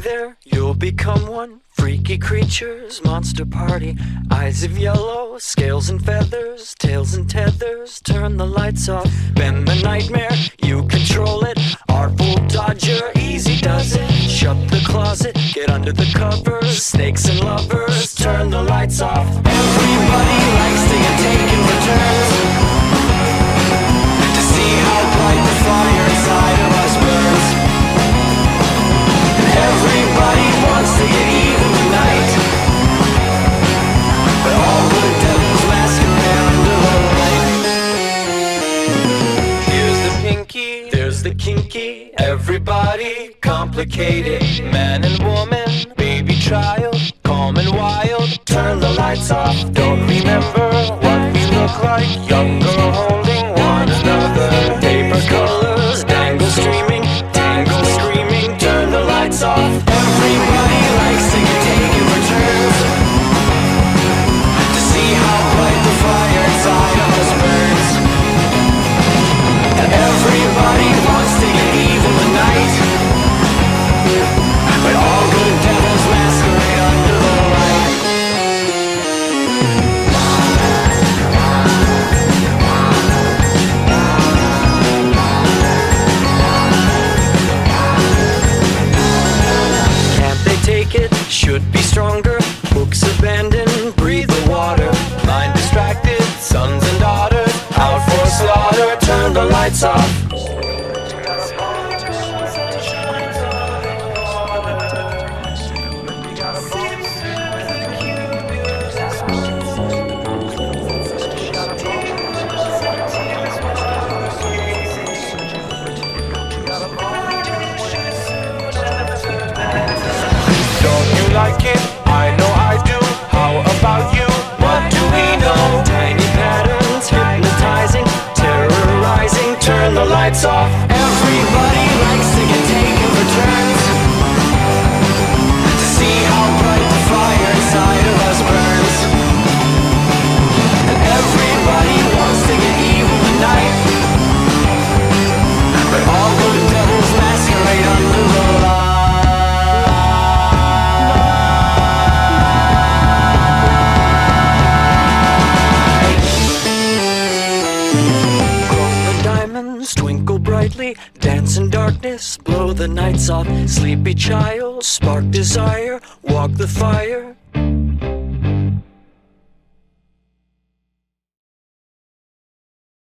there, you'll become one. Freaky creatures, monster party. Eyes of yellow, scales and feathers, tails and tethers. Turn the lights off. Bend the nightmare, you control it. Artful dodger, easy does it. Shut the closet, get under the covers. Snakes and lovers, turn the lights off. Everybody likes to get taken returns. freaky, everybody complicated. Man and woman, baby child, calm and wild. Turn the lights off, don't remember what we look like, young girl. off. lights off. sleepy child, spark desire, walk the fire.